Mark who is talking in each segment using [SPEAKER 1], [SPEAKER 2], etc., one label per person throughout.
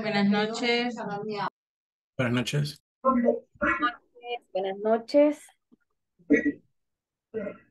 [SPEAKER 1] Buenas noches.
[SPEAKER 2] Buenas noches.
[SPEAKER 3] Buenas noches.
[SPEAKER 4] Buenas noches.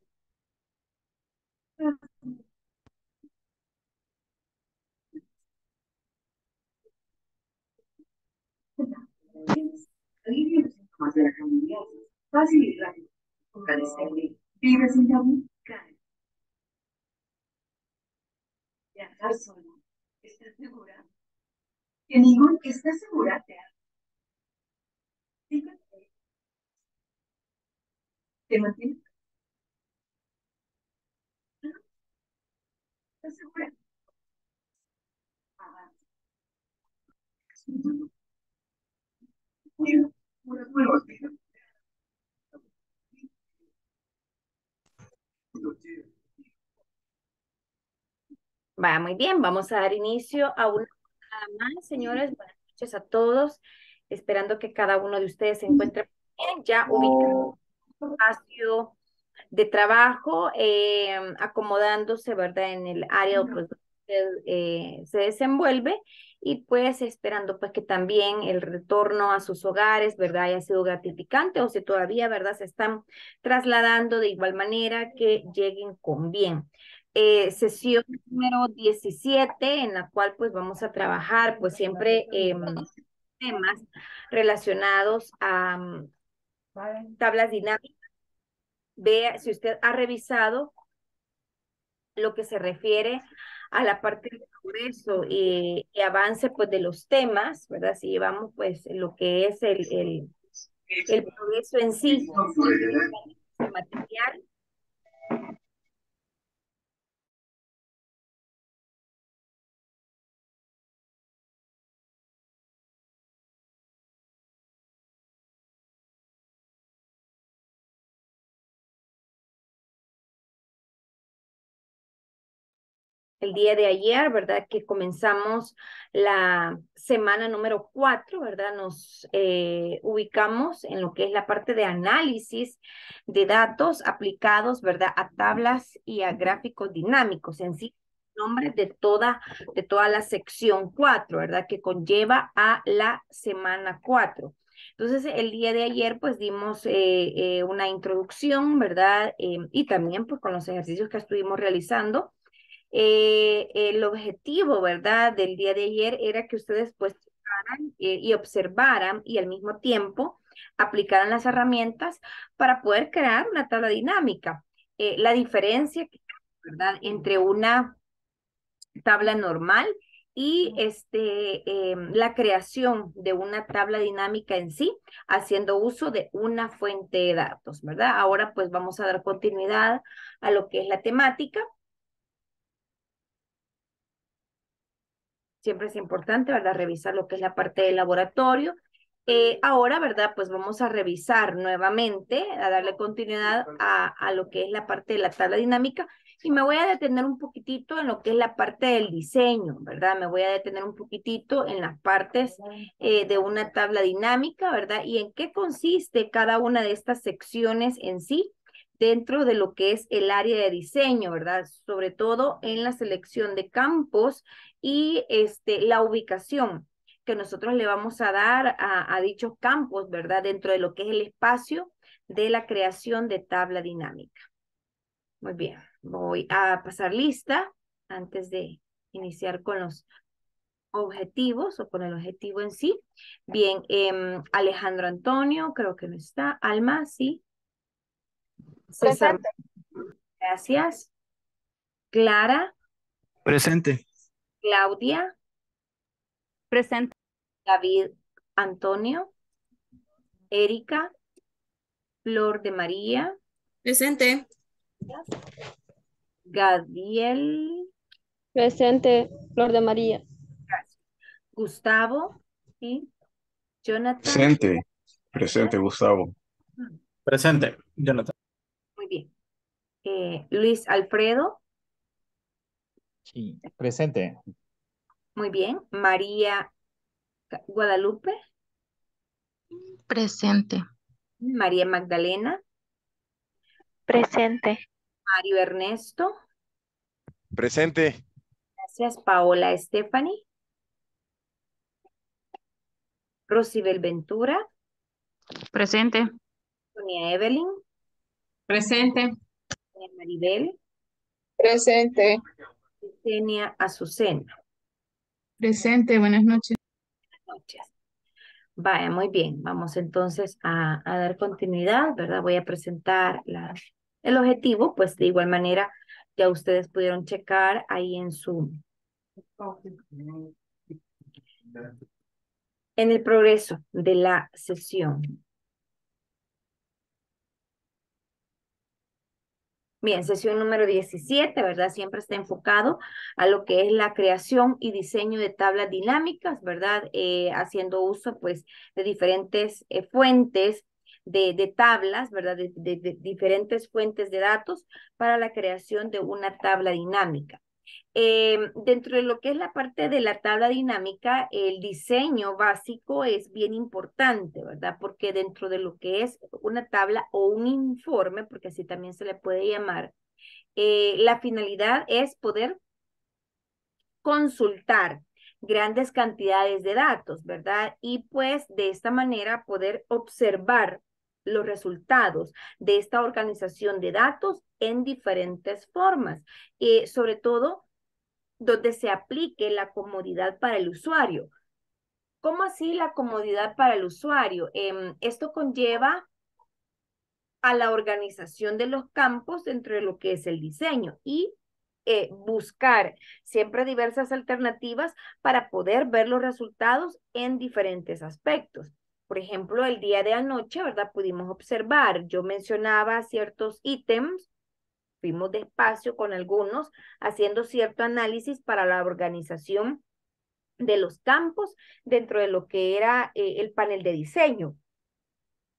[SPEAKER 5] síntomas de la. Fácil y rápido. Fortalecerle. Vive sin tabú. Cae. Viajar sola. ¿Estás segura? Que ningún... ¿Estás segura? Te. ¿Te? ¿Estás segura? Ah. Bueno, bueno, bueno.
[SPEAKER 3] Va, muy bien, vamos a dar inicio a una más, señores. Buenas noches a todos. Esperando que cada uno de ustedes se encuentre bien, ya ubicado en su espacio de trabajo, eh, acomodándose, ¿verdad? En el área donde usted eh, se desenvuelve y pues esperando pues que también el retorno a sus hogares, ¿verdad? Haya sido gratificante o si todavía, ¿verdad? Se están trasladando de igual manera que lleguen con bien. Eh, sesión número 17 en la cual pues vamos a trabajar pues siempre em, temas relacionados a mm, tablas dinámicas. Vea si usted ha revisado lo que se refiere a la parte del progreso y, y, avance pues de los temas, ¿verdad? Si llevamos pues lo que es el, el, el progreso en sí, el material. El día de ayer, ¿verdad? Que comenzamos la semana número cuatro, ¿verdad? Nos eh, ubicamos en lo que es la parte de análisis de datos aplicados, ¿verdad? A tablas y a gráficos dinámicos en sí nombre de toda, de toda la sección cuatro, ¿verdad? Que conlleva a la semana cuatro. Entonces, el día de ayer, pues dimos eh, eh, una introducción, ¿verdad? y también, pues, con los ejercicios que estuvimos realizando, eh, el objetivo, ¿verdad?, del día de ayer era que ustedes pues eh, y observaran y al mismo tiempo aplicaran las herramientas para poder crear una tabla dinámica. Eh, la diferencia, ¿verdad?, entre una tabla normal y este, em, la creación de una tabla dinámica en sí, haciendo uso de una fuente de datos, ¿verdad? Ahora pues vamos a dar continuidad a lo que es la temática siempre es importante, ¿verdad? Revisar lo que es la parte del laboratorio. Eh, ahora, ¿verdad? Pues vamos a revisar nuevamente, a darle continuidad a, a, lo que es la parte de la tabla dinámica y me voy a detener un poquitito en lo que es la parte del diseño, ¿verdad? Me voy a detener un poquitito en las partes eh, de una tabla dinámica, ¿verdad? Y en qué consiste cada una de estas secciones en sí dentro de lo que es el área de diseño, ¿verdad? Sobre todo en la selección de campos y este, la ubicación que nosotros le vamos a dar a, a dichos campos, ¿verdad? Dentro de lo que es el espacio de la creación de tabla dinámica. Muy bien, voy a pasar lista antes de iniciar con los objetivos o con el objetivo en sí. Bien, em, Alejandro Antonio, creo que no está. Alma, sí. César, gracias. Clara,
[SPEAKER 2] Presente.
[SPEAKER 3] Claudia,
[SPEAKER 1] Presente.
[SPEAKER 3] David Antonio, Erika, Flor de María,
[SPEAKER 6] Presente.
[SPEAKER 3] Gadiel,
[SPEAKER 1] Presente. Flor de María.
[SPEAKER 3] Gustavo, ¿sí? Jonathan.
[SPEAKER 7] Presente, presente, Gustavo.
[SPEAKER 2] Presente. Jonathan.
[SPEAKER 3] Muy bien. Eh, Luis Alfredo,
[SPEAKER 8] Sí, presente.
[SPEAKER 3] muy bien. María Guadalupe,
[SPEAKER 6] Presente.
[SPEAKER 3] María Magdalena,
[SPEAKER 1] Presente.
[SPEAKER 3] Mario Ernesto,
[SPEAKER 4] Presente.
[SPEAKER 3] gracias. Paola Stephanie, Rosibel Ventura,
[SPEAKER 6] Presente.
[SPEAKER 3] Sonia Evelyn,
[SPEAKER 6] Presente.
[SPEAKER 3] Maribel,
[SPEAKER 1] Presente.
[SPEAKER 3] Yesenia Azucena.
[SPEAKER 6] Presente. Buenas noches.
[SPEAKER 3] noches. Vaya, muy bien. Vamos entonces a, a dar continuidad, ¿verdad? Voy a presentar la, el objetivo, pues de igual manera ya ustedes pudieron checar ahí en su, en el progreso de la sesión. Bien, sesión número 17, ¿verdad? Siempre está enfocado a lo que es la creación y diseño de tablas dinámicas, ¿verdad? Eh, haciendo uso, pues, de diferentes eh, fuentes de, de tablas, ¿verdad? De, de- de diferentes fuentes de datos para la creación de una tabla dinámica. Eh, dentro de lo que es la parte de la tabla dinámica, el diseño básico es bien importante, ¿verdad? Porque dentro de lo que es una tabla o un informe, porque así también se le puede llamar, eh, la finalidad es poder consultar grandes cantidades de datos, ¿verdad? Y pues de esta manera poder observar los resultados de esta organización de datos en diferentes formas, eh, sobre todo donde se aplique la comodidad para el usuario. ¿Cómo así la comodidad para el usuario? Em, esto conlleva a la organización de los campos dentro de lo que es el diseño y eh, buscar siempre diversas alternativas para poder ver los resultados en diferentes aspectos. Por ejemplo, el día de anoche, ¿verdad? Pudimos observar, yo mencionaba ciertos ítems, fuimos despacio con algunos, haciendo cierto análisis para la organización de los campos dentro de lo que era eh, el panel de diseño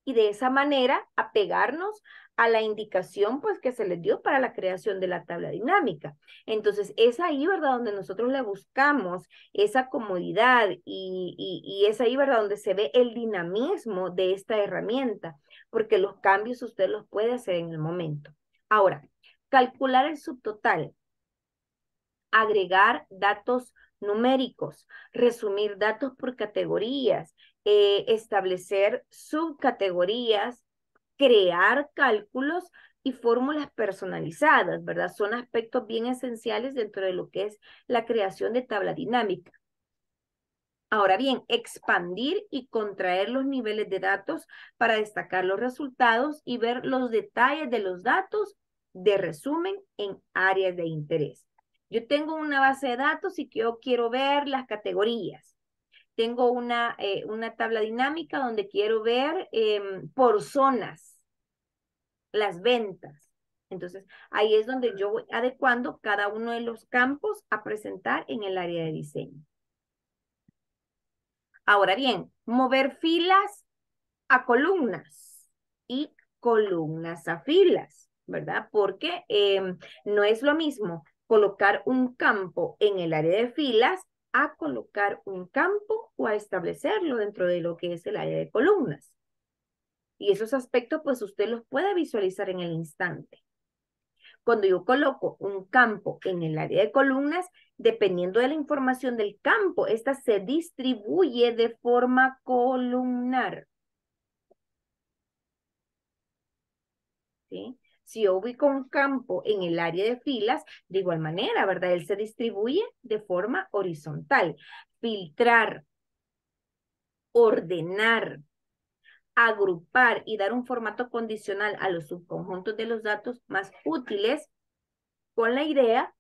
[SPEAKER 3] y de esa manera apegarnos a la indicación pues que se les dio para la creación de la tabla dinámica. Entonces es ahí, ¿verdad? Donde nosotros le buscamos esa comodidad y, y, y es ahí, ¿verdad? Donde se ve el dinamismo de esta herramienta, porque los cambios usted los puede hacer en el momento. Ahora, calcular el subtotal, agregar datos numéricos, resumir datos por categorías, eh, establecer subcategorías, crear cálculos y fórmulas personalizadas, ¿verdad? Son aspectos bien esenciales dentro de lo que es la creación de tabla dinámica. Ahora bien, expandir y contraer los niveles de datos para destacar los resultados y ver los detalles de los datos de resumen en áreas de interés. Yo tengo una base de datos y que yo quiero ver las categorías. Tengo una, eh, una tabla dinámica donde quiero ver eh, por zonas las ventas. Entonces, ahí es donde yo voy adecuando cada uno de los campos a presentar en el área de diseño. Ahora bien, mover filas a columnas y columnas a filas, ¿verdad? Porque eh, no es lo mismo colocar un campo en el área de filas a colocar un campo o a establecerlo dentro de lo que es el área de columnas. Y esos aspectos, pues usted los puede visualizar en el instante. Cuando yo coloco un campo en el área de columnas, dependiendo de la información del campo, esta se distribuye de forma columnar. ¿Sí? Si yo ubico un campo en el área de filas, de igual manera, ¿verdad? Él se distribuye de forma horizontal. Filtrar, ordenar, agrupar y dar un formato condicional a los subconjuntos de los datos más útiles con la idea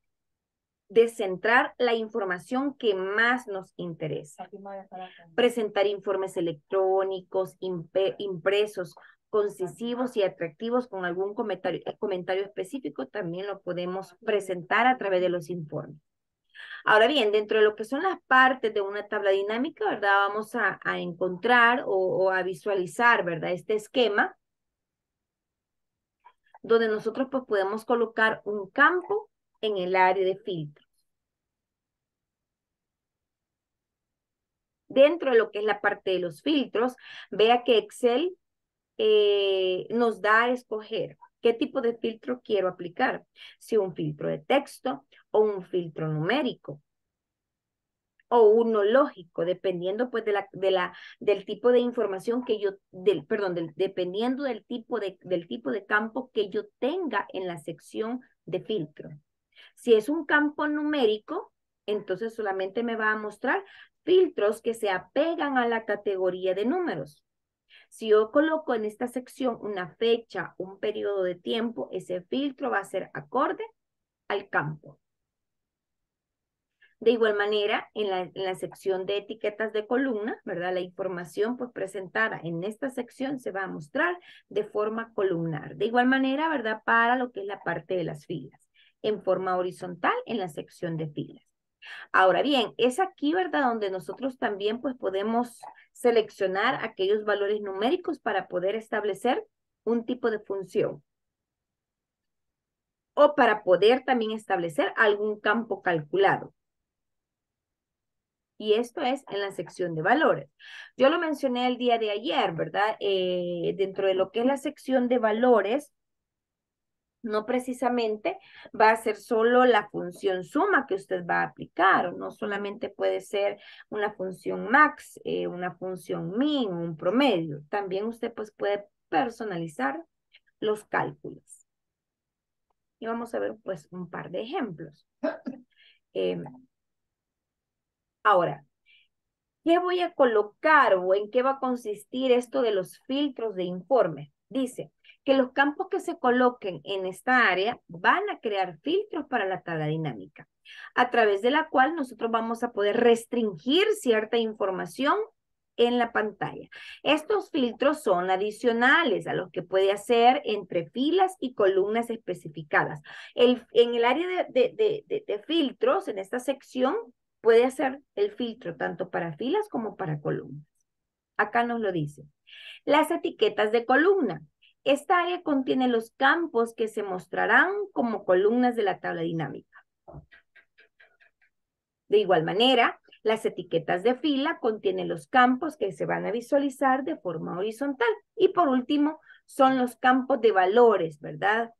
[SPEAKER 3] de centrar la información que más nos interesa. Presentar informes electrónicos, impresos, concisivos y atractivos con algún comentario, eh, comentario específico, también lo podemos presentar a través de los informes. Ahora bien, dentro de lo que son las partes de una tabla dinámica, ¿verdad? Vamos a, encontrar o, o, a visualizar, ¿verdad? Este esquema donde nosotros pues podemos colocar un campo en el área de filtros. Dentro de lo que es la parte de los filtros, vea que Excel eh, nos da a escoger qué tipo de filtro quiero aplicar. Si un filtro de texto o un filtro numérico o uno lógico, dependiendo pues de la, de la, del tipo de información que yo, del, perdón, dependiendo del tipo de, del tipo de campo que yo tenga en la sección de filtro. Si es un campo numérico, entonces solamente me va a mostrar filtros que se apegan a la categoría de números. Si yo coloco en esta sección una fecha, un periodo de tiempo, ese filtro va a ser acorde al campo. De igual manera, en la, en la, sección de etiquetas de columna, ¿verdad? La información pues presentada en esta sección se va a mostrar de forma columnar. De igual manera, ¿verdad? Para lo que es la parte de las filas, en forma horizontal en la sección de filas. Ahora bien, es aquí, ¿verdad? Donde nosotros también pues podemos seleccionar aquellos valores numéricos para poder establecer un tipo de función. O para poder también establecer algún campo calculado. Y esto es en la sección de valores. Yo lo mencioné el día de ayer, ¿verdad? Eh, dentro de lo que es la sección de valores, no precisamente va a ser solo la función suma que usted va a aplicar, no solamente puede ser una función max, eh, una función min, un promedio. También usted pues puede personalizar los cálculos. Y vamos a ver pues un par de ejemplos. Em, ahora, ¿qué voy a colocar o en qué va a consistir esto de los filtros de informe? Dice, que los campos que se coloquen en esta área van a crear filtros para la tabla dinámica, a través de la cual nosotros vamos a poder restringir cierta información en la pantalla. Estos filtros son adicionales a los que puede hacer entre filas y columnas especificadas. El, en el área de, de filtros, en esta sección, puede hacer el filtro tanto para filas como para columnas. Acá nos lo dice. Las etiquetas de columna. Esta área contiene los campos que se mostrarán como columnas de la tabla dinámica. De igual manera, las etiquetas de fila contienen los campos que se van a visualizar de forma horizontal. Y por último, son los campos de valores, ¿verdad?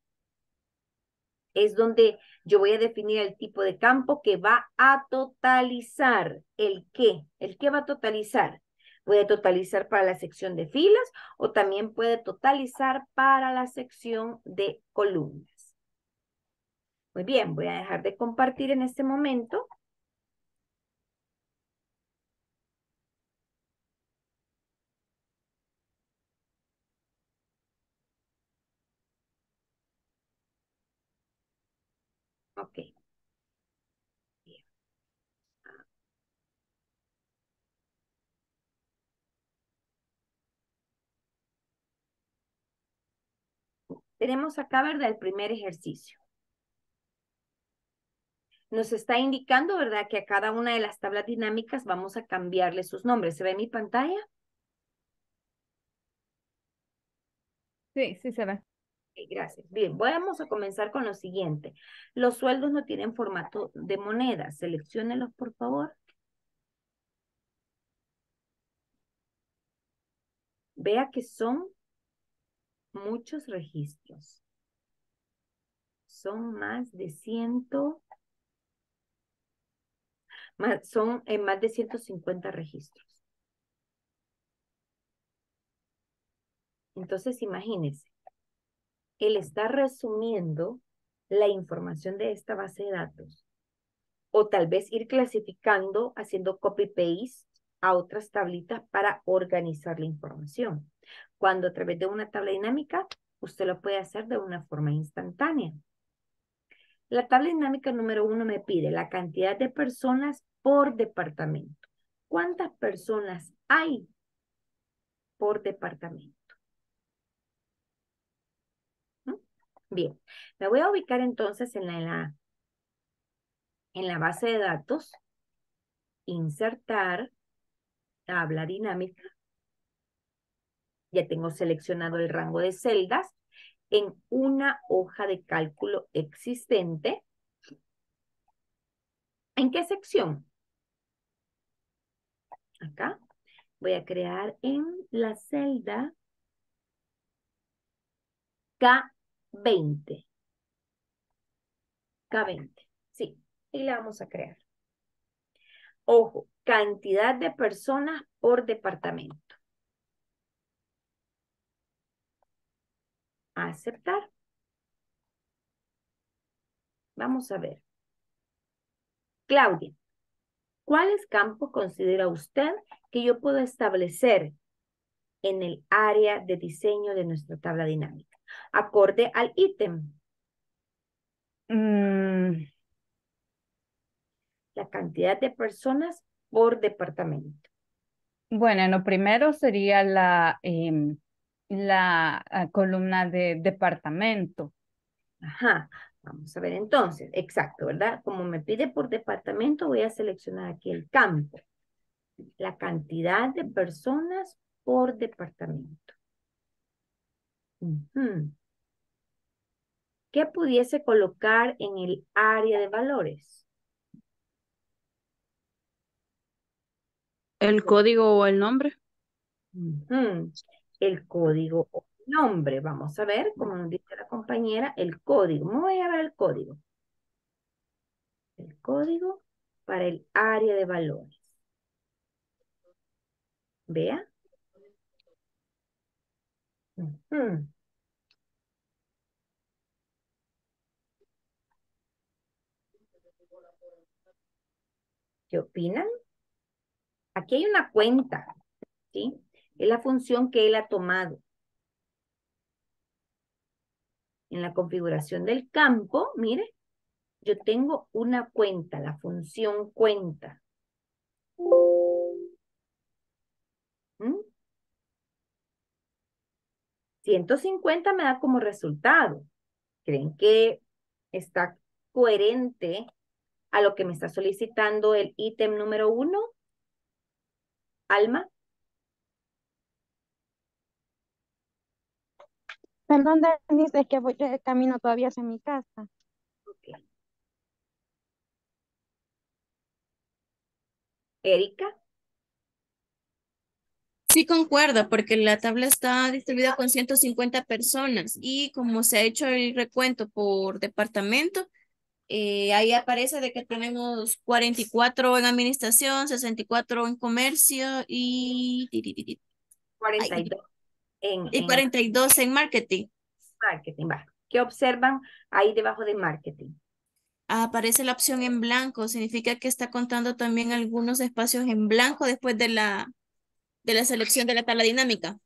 [SPEAKER 3] Es donde yo voy a definir el tipo de campo que va a totalizar. ¿El qué? ¿El qué va a totalizar? Puede totalizar para la sección de filas o también puede totalizar para la sección de columnas. Muy bien, voy a dejar de compartir en este momento. Ok. Tenemos acá, ¿verdad? El primer ejercicio. Nos está indicando, ¿verdad? Que a cada una de las tablas dinámicas vamos a cambiarle sus nombres. ¿Se ve en mi pantalla?
[SPEAKER 1] Sí, sí se ve.
[SPEAKER 3] gracias. Bien, vamos a comenzar con lo siguiente. Los sueldos no tienen formato de moneda. Selecciónelos, por favor. Vea que son muchos registros. Son más de ciento, son en más de 150 registros. Entonces, imagínense, él está resumiendo la información de esta base de datos. O tal vez ir clasificando, haciendo copy-paste a otras tablitas para organizar la información. Cuando a través de una tabla dinámica, usted lo puede hacer de una forma instantánea. La tabla dinámica número uno me pide la cantidad de personas por departamento. ¿Cuántas personas hay por departamento? ¿Mm? Bien, me voy a ubicar entonces en la, en la, en la base de datos, insertar, tabla dinámica. Ya tengo seleccionado el rango de celdas en una hoja de cálculo existente. ¿En qué sección? Acá. Voy a crear en la celda K20. K20. Sí, y la vamos a crear. Ojo, cantidad de personas por departamento. aceptar. Vamos a ver. Claudia, ¿cuáles campos considera usted que yo puedo establecer en el área de diseño de nuestra tabla dinámica? Acorde al ítem.
[SPEAKER 1] Mm,
[SPEAKER 3] La cantidad de personas por departamento.
[SPEAKER 1] bueno, lo primero sería la, em, la ah, columna de departamento.
[SPEAKER 3] Ajá. Vamos a ver entonces. Exacto, ¿verdad? Como me pide por departamento, voy a seleccionar aquí el campo. La cantidad de personas por departamento. ¿Qué pudiese colocar en el área de valores?
[SPEAKER 6] El código o el nombre.
[SPEAKER 3] El código o nombre. Vamos a ver, como nos dice la compañera, el código. Me voy a ver el código. El código para el área de valores. Vea. ¿Qué opinan? Aquí hay una cuenta, ¿sí? Es la función que él ha tomado. En la configuración del campo, mire, yo tengo una cuenta, la función cuenta. ¿Mm? 150 me da como resultado. ¿Creen que está coherente a lo que me está solicitando el ítem número uno? Alma.
[SPEAKER 9] Perdón, Denise, es que voy de camino todavía hacia mi casa.
[SPEAKER 3] Ok. Erika.
[SPEAKER 6] Sí concuerda, porque la tabla está distribuida con 150 personas y como se ha hecho el recuento por departamento, eh, ahí aparece de que tenemos 44 en administración, 64 en comercio y,
[SPEAKER 3] 42 en,
[SPEAKER 6] y
[SPEAKER 3] en
[SPEAKER 6] 42 en marketing.
[SPEAKER 3] marketing. Va. ¿Qué observan ahí debajo de marketing?
[SPEAKER 6] Aparece la opción en blanco, significa que está contando también algunos espacios en blanco después de la, de la selección de la tabla dinámica,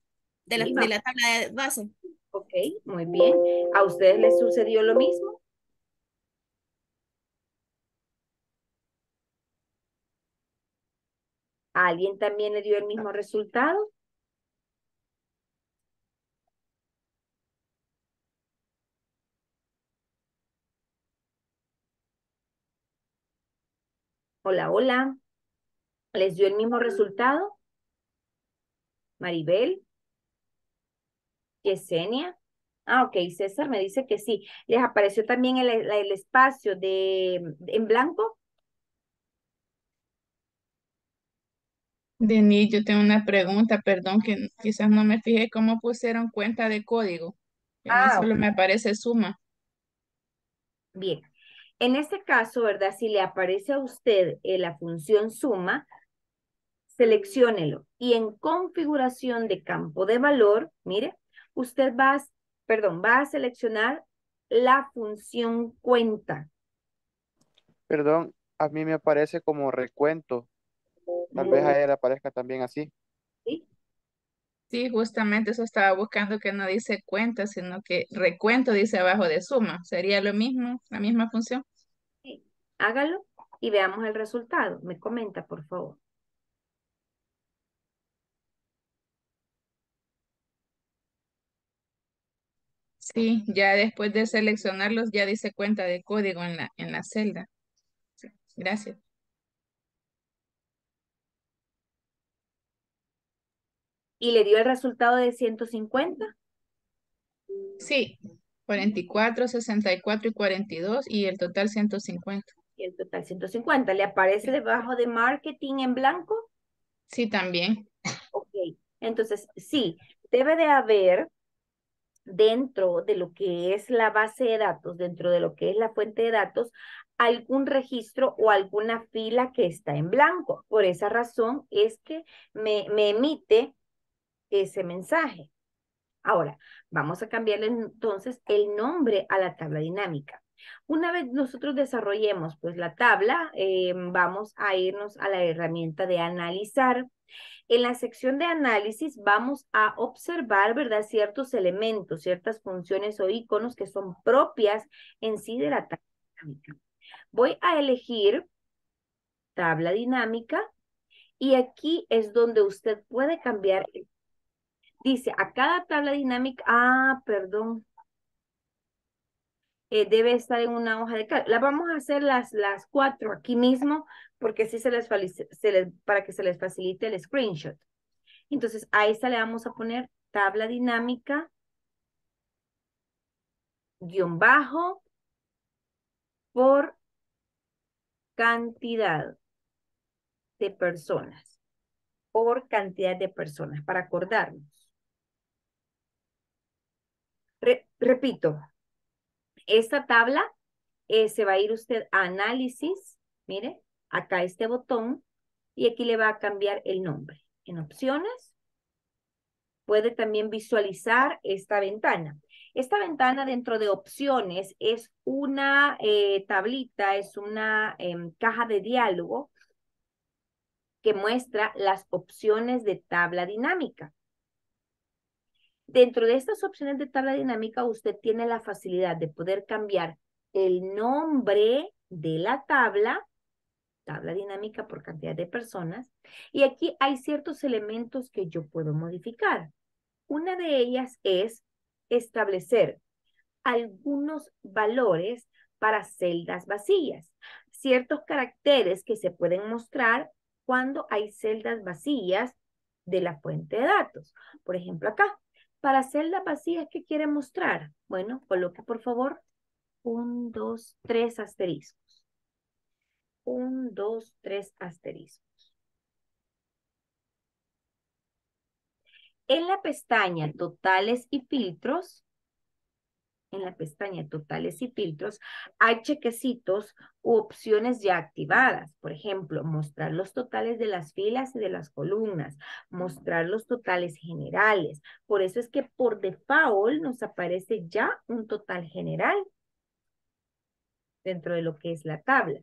[SPEAKER 6] de la, de la tabla de base.
[SPEAKER 3] Ok, muy bien. ¿A ustedes les sucedió lo mismo? ¿A alguien también le dio el mismo resultado? Hola, hola. ¿Les dio el mismo resultado? Maribel. Yesenia. Ah, ok, César me dice que sí. ¿Les apareció también el, el- espacio de, en blanco?
[SPEAKER 6] Denis, yo tengo una pregunta, perdón, que quizás no me fijé cómo pusieron cuenta de código. A mí
[SPEAKER 3] Ah,
[SPEAKER 6] solo me aparece suma.
[SPEAKER 3] Bien. En este caso, ¿verdad? Si le aparece a usted eh, la función suma, selecciónelo. Y en configuración de campo de valor, mire, usted va a perdón, va a seleccionar la función cuenta.
[SPEAKER 10] Perdón, a mí me aparece como recuento. Tal vez a él aparezca también así.
[SPEAKER 3] ¿Sí?
[SPEAKER 11] Sí, justamente eso estaba buscando que no dice cuenta, sino que recuento dice abajo de suma. ¿Sería lo mismo, la misma función?
[SPEAKER 3] Sí. Hágalo y veamos el resultado. Me comenta, por favor.
[SPEAKER 11] Sí, ya después de seleccionarlos ya dice cuenta de código en la, en la celda. Sí, gracias.
[SPEAKER 3] ¿Y le dio el resultado de 150?
[SPEAKER 11] Sí, 44, 64 y 42 y el total 150.
[SPEAKER 3] Y el total 150. ¿Le aparece debajo de marketing en blanco?
[SPEAKER 11] Sí, también.
[SPEAKER 3] Ok, entonces sí, debe de haber dentro de lo que es la base de datos, dentro de lo que es la fuente de datos, algún registro o alguna fila que está en blanco. Por esa razón es que me, me emite ese mensaje. Ahora, vamos a cambiarle entonces el nombre a la tabla dinámica. Una vez nosotros desarrollemos pues la tabla, eh, vamos a irnos a la herramienta de analizar. En la sección de análisis vamos a observar, ¿verdad? Ciertos elementos, ciertas funciones o iconos que son propias en sí de la tabla dinámica. Voy a elegir tabla dinámica y aquí es donde usted puede cambiar. Dice, a cada tabla dinámica, ah, perdón, eh, debe estar en una hoja de cálculo. Las vamos a hacer las, las cuatro aquí mismo, porque así se les, se les, para que se les facilite el screenshot. Entonces, a esta le vamos a poner tabla dinámica, guion bajo, por cantidad de personas. Por cantidad de personas, para acordarnos. Repito, esta tabla eh, se va a ir usted a análisis, mire, acá este botón, y aquí le va a cambiar el nombre. En opciones, puede también visualizar esta ventana. Esta ventana dentro de opciones es una eh, tablita, es una em, caja de diálogo que muestra las opciones de tabla dinámica. Dentro de estas opciones de tabla dinámica, usted tiene la facilidad de poder cambiar el nombre de la tabla, tabla dinámica por cantidad de personas, y aquí hay ciertos elementos que yo puedo modificar. Una de ellas es establecer algunos valores para celdas vacías, ciertos caracteres que se pueden mostrar cuando hay celdas vacías de la fuente de datos. Por ejemplo, acá, para celdas vacías, ¿qué quiere mostrar? Bueno, coloque por favor un, dos, tres asteriscos. Un, dos, tres asteriscos. En la pestaña totales y filtros, en la pestaña totales y filtros, hay chequecitos u opciones ya activadas. Por ejemplo, mostrar los totales de las filas y de las columnas, mostrar los totales generales. Por eso es que por default nos aparece ya un total general dentro de lo que es la tabla.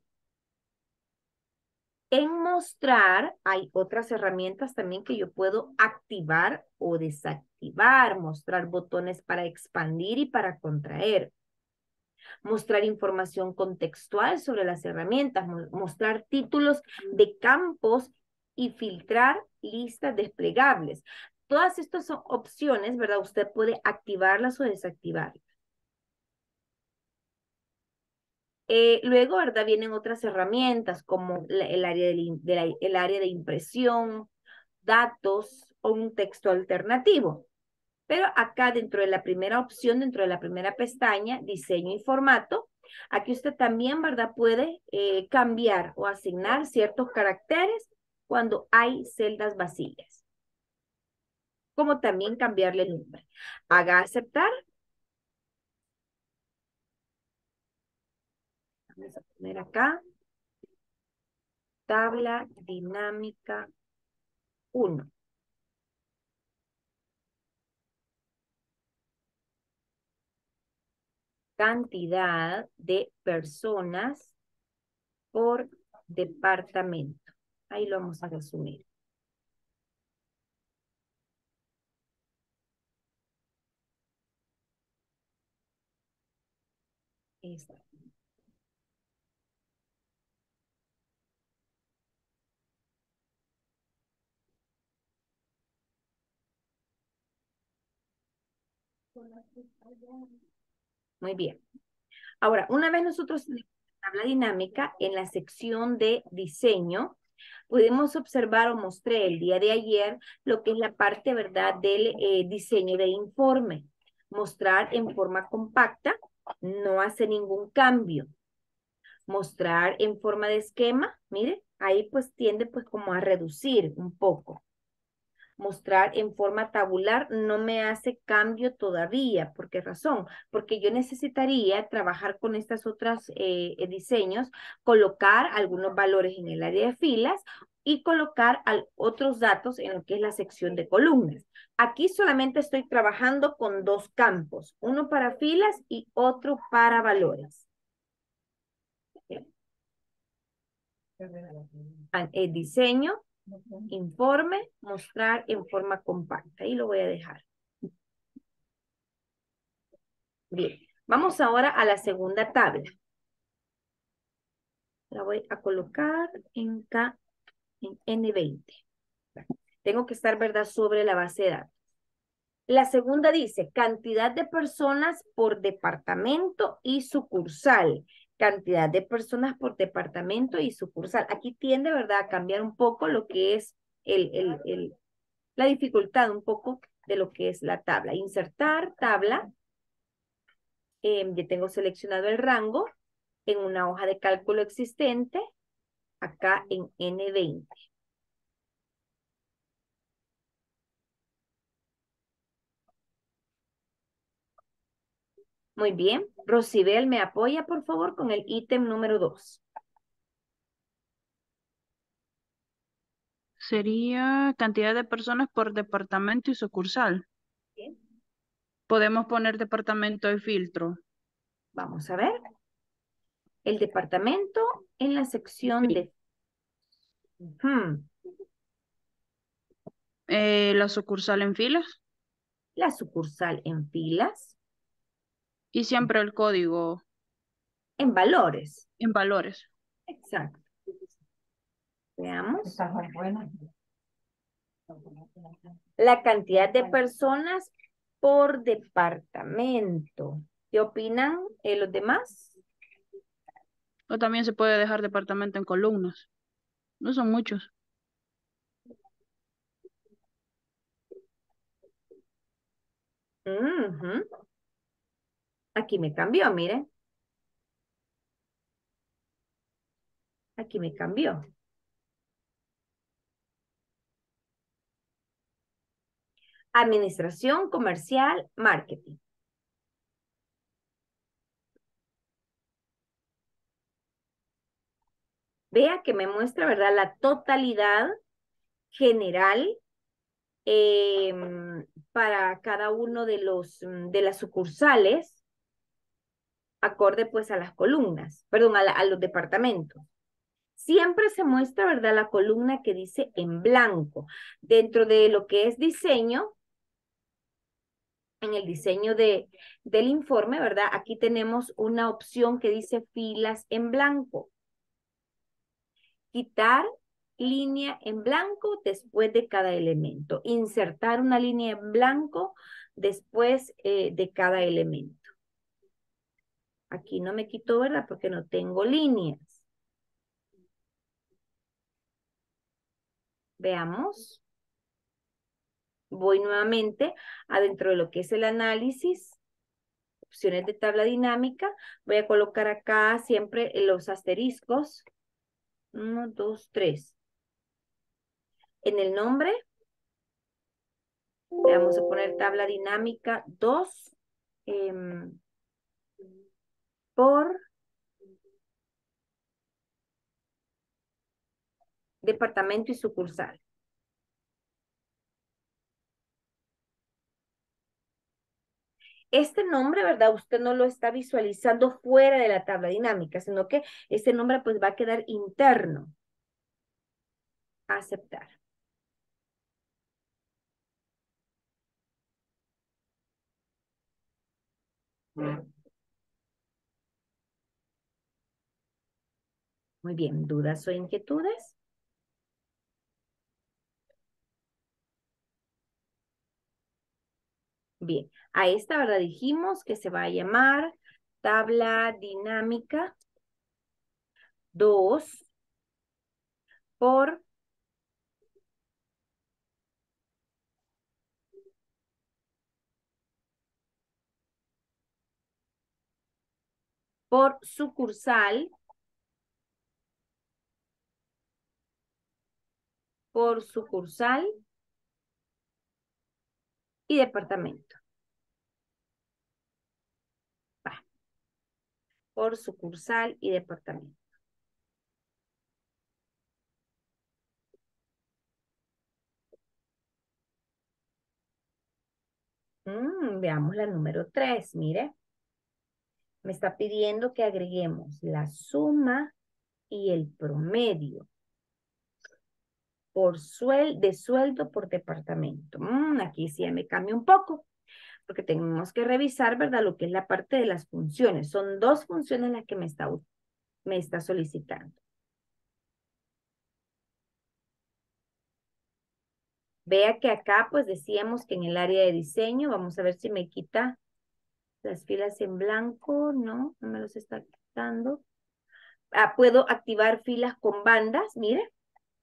[SPEAKER 3] En mostrar hay otras herramientas también que yo puedo activar o desactivar, mostrar botones para expandir y para contraer, mostrar información contextual sobre las herramientas, mostrar títulos de campos y filtrar listas desplegables. Todas estas son opciones, ¿verdad? Usted puede activarlas o desactivarlas. Eh, luego, ¿verdad? Vienen otras herramientas como el, área de, el área de impresión, datos o un texto alternativo. Pero acá dentro de la primera opción, dentro de la primera pestaña, diseño y formato, aquí usted también, ¿verdad? Puede eh, cambiar o asignar ciertos caracteres cuando hay celdas vacías. Como también cambiarle el nombre. Haga aceptar Vamos a poner acá. Tabla dinámica 1. cantidad de personas por departamento. Ahí lo vamos a resumir. Muy bien. Ahora, una vez nosotros la tabla dinámica en la sección de diseño, pudimos observar o mostré el día de ayer lo que es la parte, ¿verdad?, del eh, diseño de informe. Mostrar en forma compacta no hace ningún cambio. Mostrar en forma de esquema, mire, ahí pues tiende pues como a reducir un poco mostrar en forma tabular no me hace cambio todavía. ¿Por qué razón? Porque yo necesitaría trabajar con estas otras eh, eh, diseños, colocar algunos valores en el área de filas y colocar otros datos en lo que es la sección de columnas. Aquí solamente estoy trabajando con dos campos, uno para filas y otro para valores. El diseño Informe, mostrar en forma compacta. Ahí lo voy a dejar. Bien, vamos ahora a la segunda tabla. La voy a colocar en K, en N20. Tengo que estar, ¿verdad?, sobre la base de datos. La segunda dice, cantidad de personas por departamento y sucursal cantidad de personas por departamento y sucursal. Aquí tiende, ¿verdad?, a cambiar un poco lo que es el, el, el, la dificultad, un poco de lo que es la tabla. Insertar tabla. Eh, ya tengo seleccionado el rango en una hoja de cálculo existente, acá en N20. Muy bien. Rosibel, ¿me apoya, por favor, con el ítem número dos?
[SPEAKER 12] Sería cantidad de personas por departamento y sucursal. Podemos poner departamento de filtro.
[SPEAKER 3] Vamos a ver. El departamento en la sección de...
[SPEAKER 12] Eh, la sucursal en filas.
[SPEAKER 3] La sucursal en filas.
[SPEAKER 12] Y siempre el código.
[SPEAKER 3] En valores.
[SPEAKER 12] En valores.
[SPEAKER 3] Exacto. Veamos. La cantidad de personas por departamento. ¿Qué opinan eh, los demás?
[SPEAKER 12] O también se puede dejar departamento en columnas. No son muchos.
[SPEAKER 3] Aquí me cambió, miren. Aquí me cambió. Administración comercial, marketing. Vea que me muestra, ¿verdad? La totalidad general em, para cada uno de, los, de las sucursales acorde pues a las columnas, perdón, a, los departamentos. Siempre se muestra, ¿verdad? La columna que dice en blanco. Dentro de lo que es diseño, en el diseño de, del informe, ¿verdad? Aquí tenemos una opción que dice filas en blanco. Quitar línea en blanco después de cada elemento. Insertar una línea en blanco después eh, de cada elemento. Aquí no me quito, ¿verdad? Porque no tengo líneas. Veamos. Voy nuevamente adentro de lo que es el análisis. Opciones de tabla dinámica. Voy a colocar acá siempre los asteriscos. Uno, dos, tres. En el nombre. Vamos a poner tabla dinámica 2 por departamento y sucursal. este nombre, ¿verdad? Usted no lo está visualizando fuera de la tabla dinámica, sino que este nombre pues va a quedar interno. Aceptar. Muy bien, ¿dudas o inquietudes? Bien, a esta, ¿verdad? Dijimos que se va a llamar tabla dinámica 2 por por sucursal por sucursal y departamento. Por sucursal y departamento. Mm, veamos la número 3, mire. Me está pidiendo que agreguemos la suma y el promedio por de sueldo por departamento. Mm, aquí sí me cambia un poco, porque tenemos que revisar, ¿verdad? Lo que es la parte de las funciones. Son dos funciones las que me está, me está solicitando. Vea que acá pues decíamos que en el área de diseño, vamos a ver si me quita las filas en blanco, no, no me los está quitando. Ah, puedo activar filas con bandas, mire,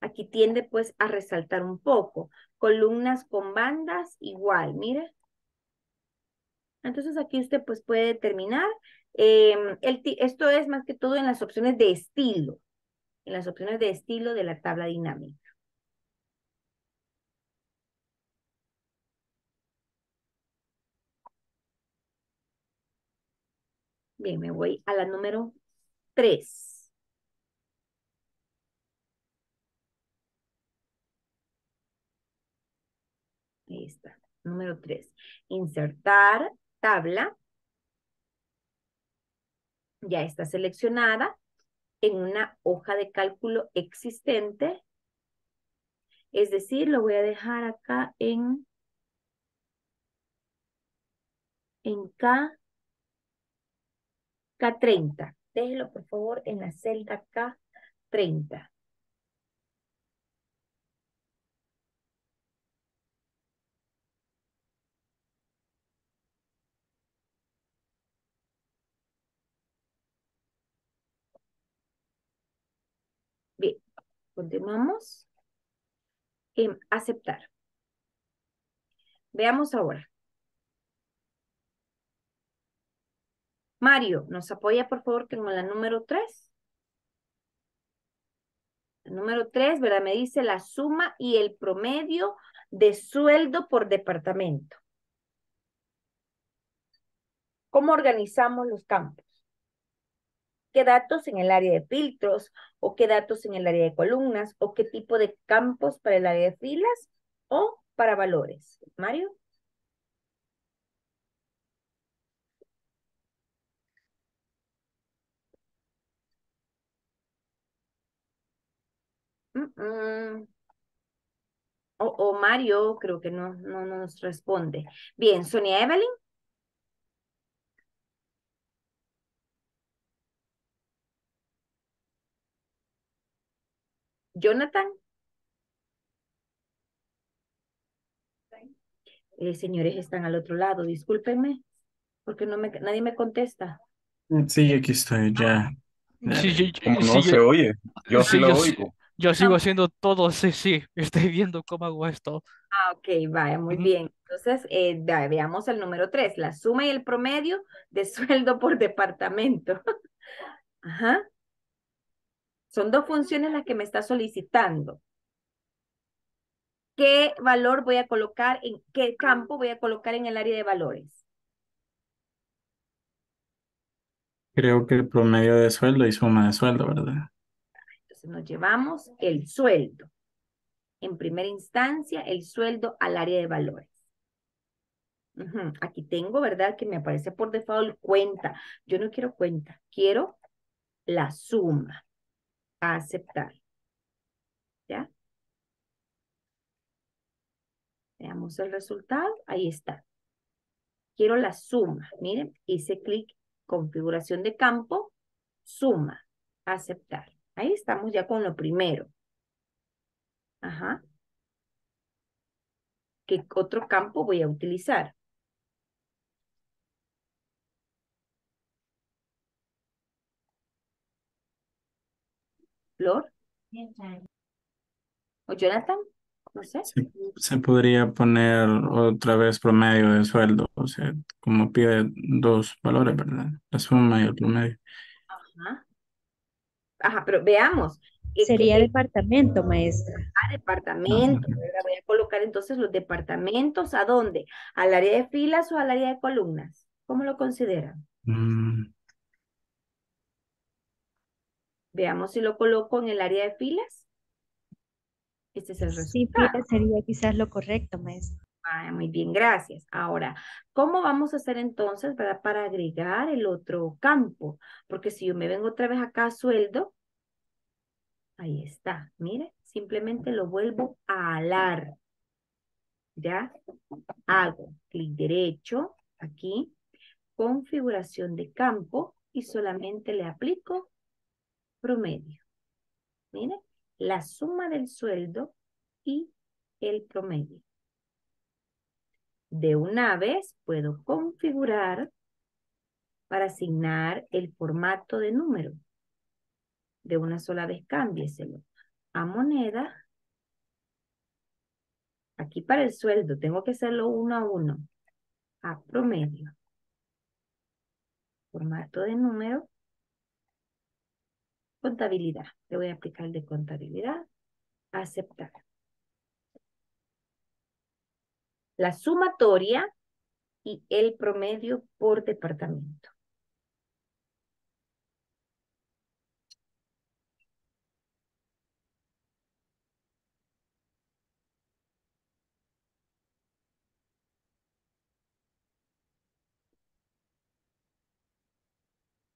[SPEAKER 3] aquí tiende pues a resaltar un poco. Columnas con bandas, igual, mire. Entonces aquí usted pues puede determinar, em, el, esto es más que todo en las opciones de estilo, en las opciones de estilo de la tabla dinámica. Bien, me voy a la número 3. Ahí está. Número 3. Insertar tabla. Ya está seleccionada en una hoja de cálculo existente. Es decir, lo voy a dejar acá en, en K K30. Déjelo, por favor, en la celda K30. Bien, continuamos. En aceptar. Veamos ahora. Mario, ¿nos apoya por favor con la número 3? El número 3, ¿verdad? Me dice la suma y el promedio de sueldo por departamento. ¿Cómo organizamos los campos? ¿Qué datos en el área de filtros? ¿O qué datos en el área de columnas? ¿O qué tipo de campos para el área de filas? ¿O para valores? Mario. O, Mario, creo que no, no, nos responde. Bien, Sonia Evelyn. Jonathan. Eh, señores, están al otro lado, discúlpenme, porque no me, nadie me contesta.
[SPEAKER 2] Sí, aquí estoy, ya.
[SPEAKER 7] Sí, no se oye? Yo sí, lo oigo.
[SPEAKER 13] Yo sigo haciendo todo, sí, sí, estoy viendo cómo hago esto.
[SPEAKER 3] Ah, ok, vaya, muy bien. Entonces, eh, veamos el número tres, la suma y el promedio de sueldo por departamento. Ajá. Son dos funciones las que me está solicitando. ¿Qué valor voy a colocar, en qué campo voy a colocar en el área de valores?
[SPEAKER 2] Creo que el promedio de sueldo y suma de sueldo, ¿verdad?
[SPEAKER 3] nos llevamos el sueldo. En primera instancia, el sueldo al área de valores. Aquí tengo, ¿verdad? Que me aparece por default cuenta. Yo no quiero cuenta, quiero la suma. Aceptar. ¿Ya? Veamos el resultado. Ahí está. Quiero la suma. Miren, hice clic, configuración de campo, suma, aceptar. Ahí estamos ya con lo primero. Ajá. ¿Qué otro campo voy a utilizar? Flor o Jonathan, no sé.
[SPEAKER 2] Se, se podría poner otra vez promedio de sueldo, o sea, como pide dos valores, ¿verdad? La suma y el promedio.
[SPEAKER 3] Ajá. Ajá, pero veamos. ¿qué-
[SPEAKER 14] Sería
[SPEAKER 3] qué-
[SPEAKER 14] departamento, maestra.
[SPEAKER 3] Ah, departamento. Voy a colocar entonces los departamentos, ¿a dónde? ¿Al área de filas o al área de columnas? ¿Cómo lo consideran?
[SPEAKER 2] Mm,
[SPEAKER 3] Veamos si lo coloco en el área de filas. Este es el
[SPEAKER 14] Sí,
[SPEAKER 3] resultado.
[SPEAKER 14] fila sería quizás lo correcto, maestra.
[SPEAKER 3] Ah, muy bien, gracias. Ahora, ¿cómo vamos a hacer entonces, verdad, para agregar el otro campo? Porque si yo me vengo otra vez acá a sueldo, ahí está, mire, simplemente lo vuelvo a alar. ¿Ya? Hago clic derecho, aquí, configuración de campo y solamente le aplico promedio. Mire, la suma del sueldo y el promedio. De una vez puedo configurar para asignar el formato de número. De una sola vez cámbieselo a moneda. Aquí para el sueldo tengo que hacerlo uno a uno. A promedio. Formato de número. Contabilidad. Le voy a aplicar el de contabilidad. Aceptar. La sumatoria y el promedio por departamento.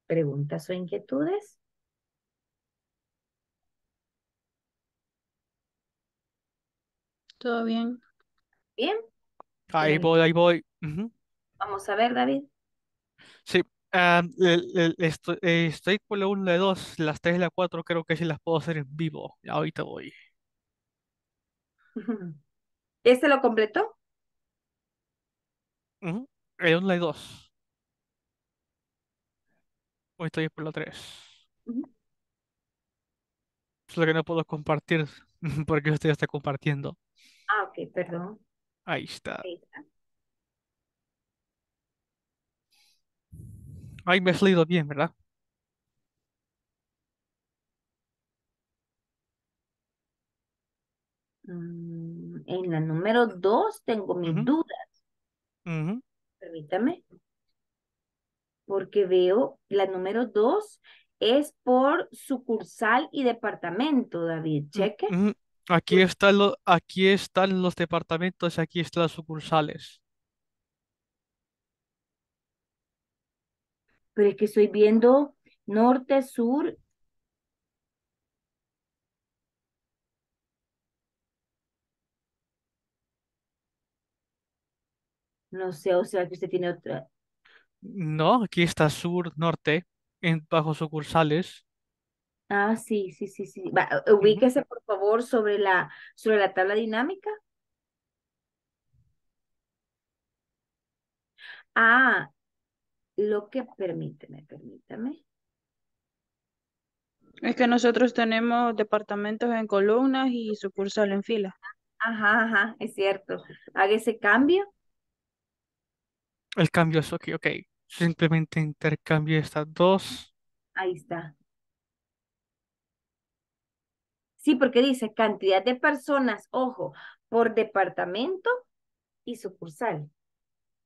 [SPEAKER 3] ¿Preguntas o inquietudes?
[SPEAKER 12] ¿Todo bien?
[SPEAKER 3] Bien,
[SPEAKER 13] Ahí
[SPEAKER 3] Bien.
[SPEAKER 13] voy, ahí voy. Ujú.
[SPEAKER 3] vamos a ver, David.
[SPEAKER 13] Sí, ah, le- le- le estoy, eh, estoy con la 1, la 2, las 3 y la 4 creo que sí las puedo hacer en vivo. Ahorita voy.
[SPEAKER 3] ¿Este lo completó?
[SPEAKER 13] Ujú. El 1, la 2. Hoy estoy por la 3.
[SPEAKER 3] Ujú.
[SPEAKER 13] Solo que no puedo compartir porque usted ya está compartiendo.
[SPEAKER 3] Ok, perdón.
[SPEAKER 13] Ahí está.
[SPEAKER 3] Ahí está.
[SPEAKER 13] Ahí me has leído bien, ¿verdad?
[SPEAKER 3] Mm, en la número 2 tengo mis dudas.
[SPEAKER 13] ujú.
[SPEAKER 3] Permítame. Porque veo la número 2 es por sucursal y departamento, David.
[SPEAKER 13] Mm,
[SPEAKER 3] Cheque.
[SPEAKER 13] ujú. Aquí están lo- aquí están los departamentos, aquí están las sucursales.
[SPEAKER 3] Pero es que estoy viendo norte, sur. No sé, o sea que usted tiene otra.
[SPEAKER 13] No, aquí está sur, norte, en, bajo sucursales.
[SPEAKER 3] Ah, sí, sí, sí, sí. Va,
[SPEAKER 13] Ujú.
[SPEAKER 3] ubíquese por favor sobre la, sobre la tabla dinámica. Ah, lo que permíteme, permítame.
[SPEAKER 12] Es que nosotros tenemos departamentos en columnas y sucursal en fila.
[SPEAKER 3] Ajá, ajá, es cierto. Haga ese cambio.
[SPEAKER 13] El cambio es ok, ok. Simplemente intercambio estas dos.
[SPEAKER 3] Ahí está. Sí, porque dice cantidad de personas, ojo, por departamento y sucursal.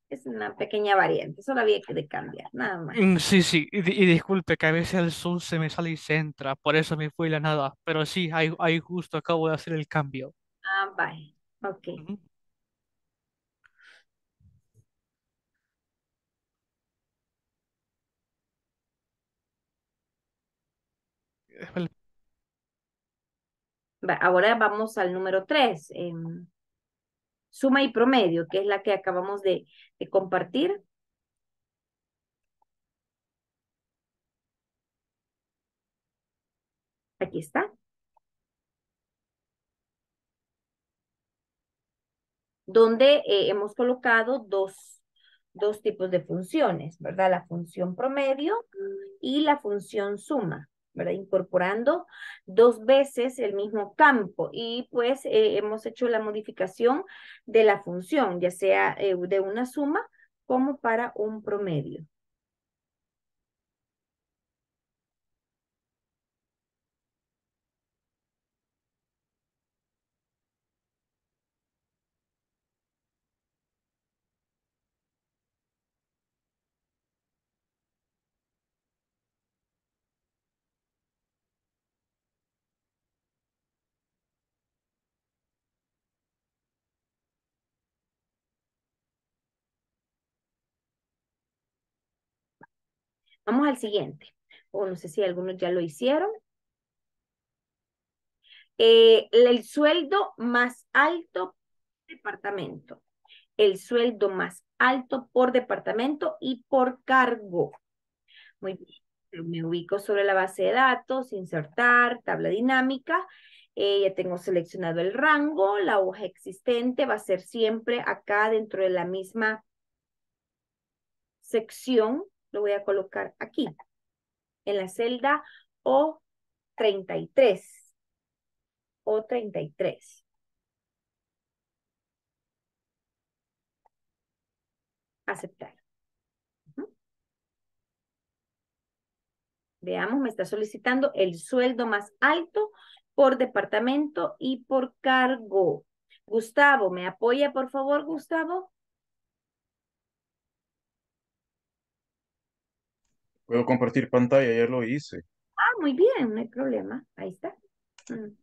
[SPEAKER 3] Es una pequeña variante, solo había que cambiar, nada más.
[SPEAKER 13] Mm, sí, sí, y, disculpe que a veces el sur se me sale y se entra, por eso me fui la nada, pero sí, ahí, ahí justo acabo de hacer el cambio.
[SPEAKER 3] Ah, vale, ok. Uh Ahora vamos al número tres. em, suma y promedio, que es la que acabamos de, de compartir. Aquí está. Donde eh, hemos colocado dos, dos tipos de funciones, ¿verdad? La función promedio y la función suma, ¿verdad? Incorporando dos veces el mismo campo y pues eh, hemos hecho la modificación de la función, ya sea eh, de una suma como para un promedio. Vamos al siguiente. O no sé si algunos ya lo hicieron. Eh, el sueldo más alto por departamento. El sueldo más alto por departamento y por cargo. Muy bien. Me ubico sobre la base de datos, insertar, tabla dinámica. Eh, ya tengo seleccionado el rango. La hoja existente va a ser siempre acá dentro de la misma sección lo voy a colocar aquí, en la celda O33. O33. Aceptar. Veamos, me está solicitando el sueldo más alto por departamento y por cargo. Gustavo, ¿me apoya por favor, Gustavo?
[SPEAKER 7] Puedo compartir pantalla, ya lo hice.
[SPEAKER 3] Ah, muy bien, no hay problema. Ahí está. Mm.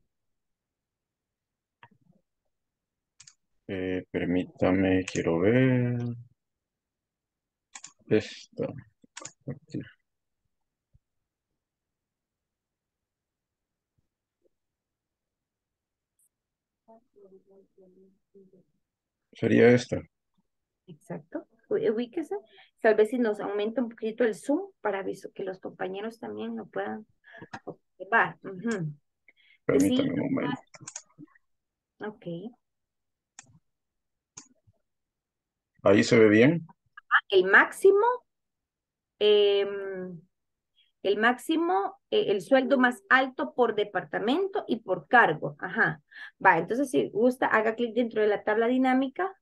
[SPEAKER 7] Eh, permítame, quiero ver. Esta. Aquí. Sería esta.
[SPEAKER 3] Exacto. Ubíquese. Tal vez si nos aumenta un poquito el zoom para que los compañeros también lo puedan observar. Ujú.
[SPEAKER 7] Permítame
[SPEAKER 3] Sí.
[SPEAKER 7] un momento.
[SPEAKER 3] Ok.
[SPEAKER 7] Ahí se ve bien.
[SPEAKER 3] El máximo, em, el máximo, eh, el sueldo más alto por departamento y por cargo. Ajá. Va, entonces si gusta, haga clic dentro de la tabla dinámica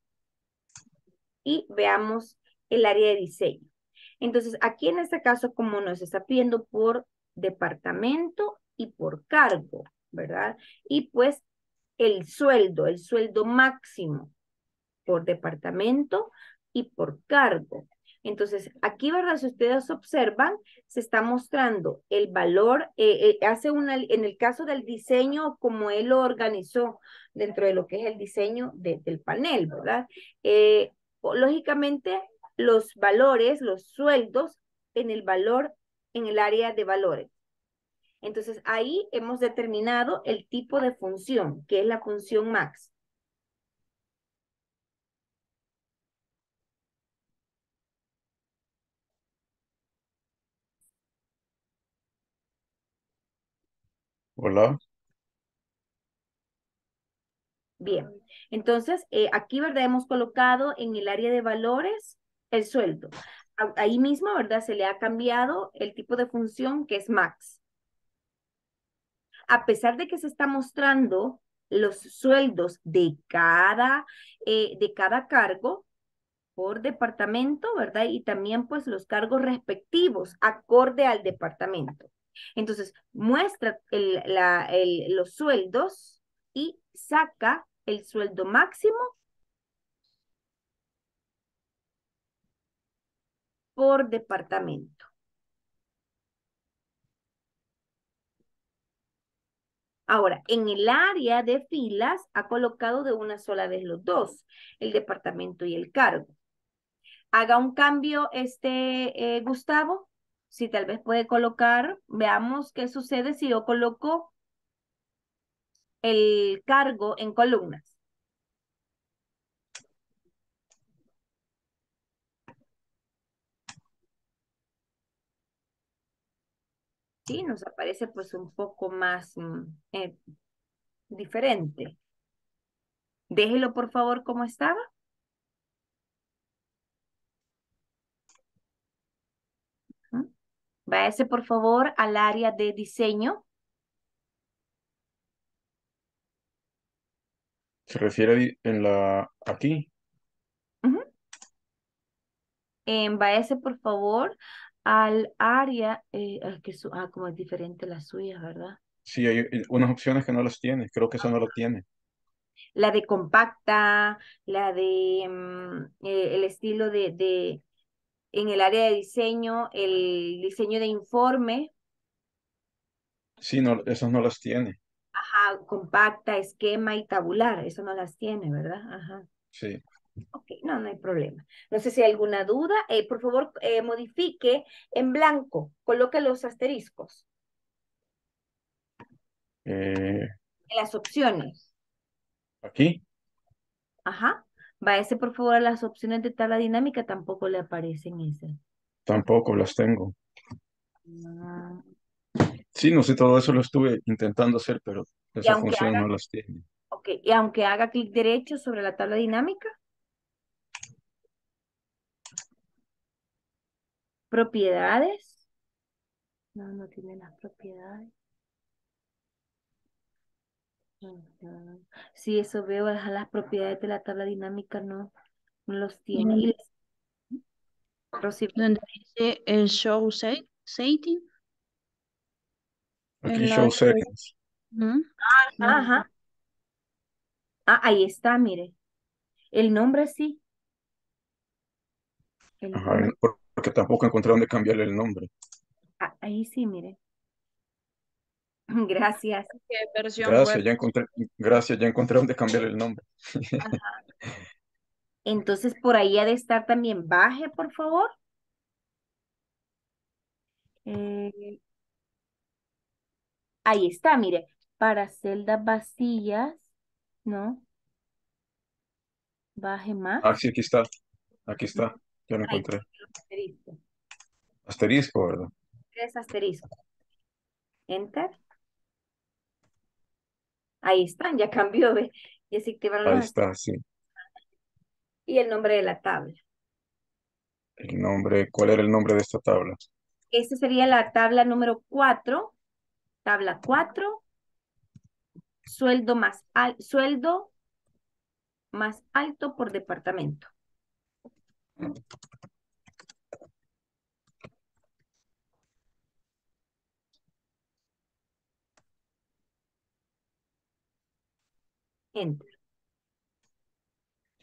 [SPEAKER 3] y veamos el área de diseño. Entonces, aquí en este caso, como nos está pidiendo por departamento y por cargo, ¿verdad? Y pues el sueldo, el sueldo máximo por departamento y por cargo. Entonces, aquí, ¿verdad? Si ustedes observan, se está mostrando el valor, eh, eh, hace una, en el caso del diseño, como él lo organizó dentro de lo que es el diseño de- del panel, ¿verdad? Eh, lógicamente, los valores, los sueldos en el valor, en el área de valores. Entonces, ahí hemos determinado el tipo de función, que es la función max.
[SPEAKER 7] Hola.
[SPEAKER 3] Bien, entonces eh, aquí, ¿verdad? Hemos colocado en el área de valores el sueldo. Ahí mismo, ¿verdad? Se le ha cambiado el tipo de función que es max. A pesar de que se está mostrando los sueldos de cada, eh, de cada cargo por departamento, ¿verdad? Y también pues los cargos respectivos acorde al departamento. Entonces, muestra el- la- el- los sueldos y saca el sueldo máximo por departamento. Ahora, en el área de filas ha colocado de una sola vez los dos, el departamento y el cargo. Haga un cambio, este, eh, Gustavo, si tal vez puede colocar, veamos qué sucede si yo coloco el cargo en columnas. Sí, nos aparece pues un poco más mm, eh, diferente. Déjelo por favor como estaba. Váyase por favor al área de diseño.
[SPEAKER 7] Se refiere en la aquí.
[SPEAKER 3] Uh váyase por favor al área, eh, que ah, como es diferente la suya, ¿verdad?
[SPEAKER 7] Sí, hay unas opciones que no las tiene, creo que eso no lo tiene.
[SPEAKER 3] La de compacta, la de mm, eh, el estilo de, de, en el área de diseño, el diseño de informe.
[SPEAKER 7] Sí, no, esos no las tiene.
[SPEAKER 3] Ajá, compacta, esquema y tabular, eso no las tiene, ¿verdad? Ajá.
[SPEAKER 7] Sí.
[SPEAKER 3] Ok, no, no hay problema. No sé si hay alguna duda. Eh, por favor, eh, modifique en blanco. Coloque los asteriscos.
[SPEAKER 7] Eh,
[SPEAKER 3] en las opciones.
[SPEAKER 7] ¿Aquí?
[SPEAKER 3] Ajá. Váyase por favor a las opciones de tabla dinámica. Tampoco le aparecen esas.
[SPEAKER 7] Tampoco las tengo.
[SPEAKER 3] Ah.
[SPEAKER 7] Sí, no sé, todo eso lo estuve intentando hacer, pero esa función no las tiene.
[SPEAKER 3] Ok, y aunque haga clic derecho sobre la tabla dinámica. Propiedades. No, no tiene las propiedades. Sí, eso veo, las propiedades de la tabla dinámica no, no los tiene. Y
[SPEAKER 12] Donde dice el show setting.
[SPEAKER 7] Aquí show settings.
[SPEAKER 3] Ah, ajá. Ah, ahí está, mire. El nombre sí.
[SPEAKER 7] Ajá, porque tampoco encontré dónde cambiarle el nombre.
[SPEAKER 3] Ah, ahí sí, mire. Gracias.
[SPEAKER 7] gracias, ya encontré, gracias, ya encontré dónde cambiar el nombre.
[SPEAKER 3] Entonces, por ahí ha de estar también. Baje, por favor. Eh, ahí está, mire. Para celdas vacías, ¿no? Baje más.
[SPEAKER 7] Ah, sí, aquí está. Aquí está. Ya lo encontré. Asterisco. Asterisco, ¿verdad?
[SPEAKER 3] Tres asterisco. Enter. Ahí están, ya cambió. ¿ve? Y así
[SPEAKER 7] Ahí está, sí.
[SPEAKER 3] Y el nombre de la tabla.
[SPEAKER 7] El nombre, ¿cuál era el nombre de esta tabla?
[SPEAKER 3] Esta sería la tabla número 4. Tabla 4. Sueldo más, al, sueldo más alto por departamento. Enter.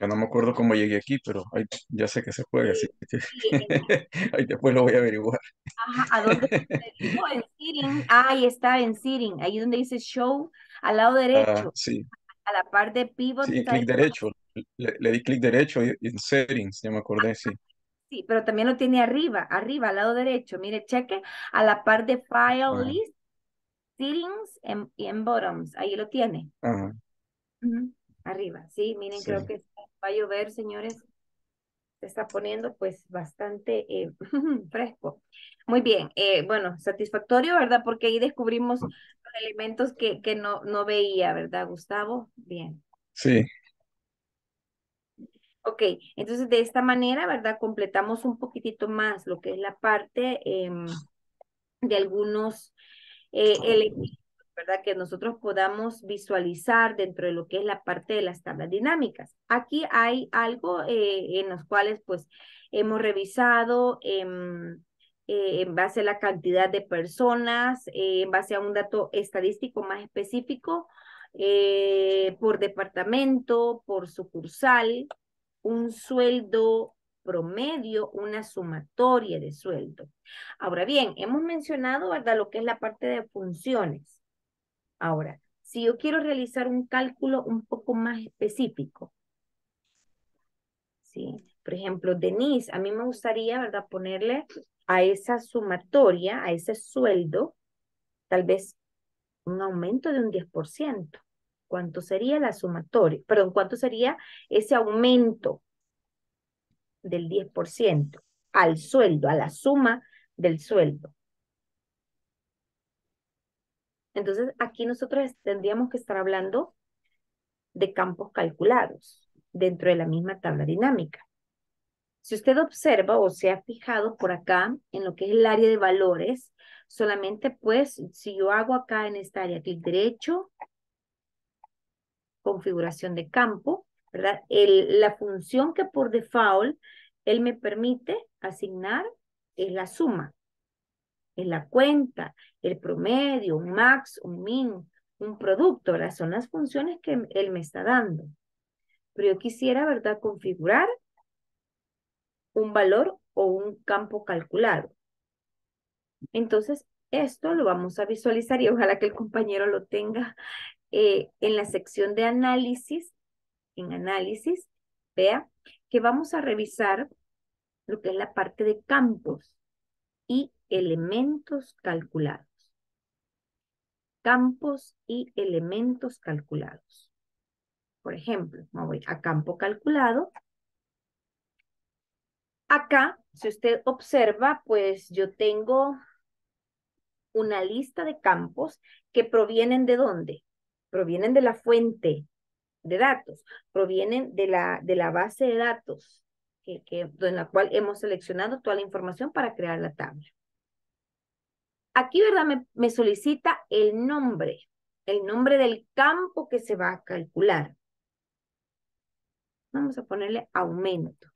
[SPEAKER 7] Ya no me acuerdo cómo llegué aquí, pero ya sé que se puede, así que ahí después lo voy a averiguar.
[SPEAKER 3] Ajá, ¿a dónde En Sitting. Ah, ahí está, en Sitting. Ahí donde dice Show, al lado
[SPEAKER 7] Ah,
[SPEAKER 3] derecho.
[SPEAKER 7] sí,
[SPEAKER 3] A la parte de Pivot.
[SPEAKER 7] sí, clic
[SPEAKER 3] ahí.
[SPEAKER 7] derecho. Le, le di clic derecho y, en settings, ya me acordé, sí.
[SPEAKER 3] Sí, pero también lo tiene arriba, arriba, al lado derecho. Mire, cheque a la parte de File
[SPEAKER 7] Ajá.
[SPEAKER 3] List, Settings en- y en Bottoms. Ahí lo tiene.
[SPEAKER 7] Ajá,
[SPEAKER 3] Arriba, sí, miren, creo que va a llover, señores. Se está poniendo pues bastante eh, fresco. Muy bien, eh, bueno, satisfactorio, ¿verdad? Porque ahí descubrimos los elementos que, que no, no veía, ¿verdad, Gustavo? Bien.
[SPEAKER 7] Sí,
[SPEAKER 3] Ok, entonces de esta manera, ¿verdad? Completamos un poquitito más lo que es la parte em, de algunos eh, elementos, ¿verdad? Que nosotros podamos visualizar dentro de lo que es la parte de las tablas dinámicas. Aquí hay algo eh, en los cuales pues hemos revisado em, eh, en base a la cantidad de personas, en base a un dato estadístico más específico, por departamento, por sucursal, un sueldo promedio, una sumatoria de sueldo. Ahora bien, hemos mencionado, ¿verdad? Lo que es la parte de funciones. Ahora, si yo quiero realizar un cálculo un poco más específico, ¿sí? Por ejemplo, Denise, a mí me gustaría, ¿verdad? Ponerle a esa sumatoria, a ese sueldo, tal vez un aumento de un 10%. ¿Cuánto sería la sumatoria? Perdón, ¿cuánto sería ese aumento del 10% al sueldo, a la suma del sueldo? Entonces, aquí nosotros tendríamos que estar hablando de campos calculados dentro de la misma tabla dinámica. Si usted observa o se ha fijado por acá en lo que es el área de valores, solamente pues si yo hago acá en esta área clic derecho, configuración de campo, ¿verdad? La función que por default él me permite asignar es la suma, es la cuenta, el promedio, un max, un min, un producto, ¿verdad? Son las funciones que él me está dando. Pero yo quisiera, ¿verdad? Configurar un valor o un campo calculado. Entonces, esto lo vamos a visualizar y ojalá que el compañero lo tenga eh, en la sección de análisis, en análisis, vea que vamos a revisar lo que es la parte de campos y elementos calculados. Campos y elementos calculados. Por ejemplo, me voy a campo calculado Acá, si usted observa, pues yo tengo una lista de campos que provienen de dónde? Provienen de la fuente de datos, provienen de la, de la base de datos que, que, en la cual hemos seleccionado toda la información para crear la tabla. Aquí, ¿verdad? Me, me solicita el nombre, el nombre del campo que se va a calcular. Vamos a ponerle aumento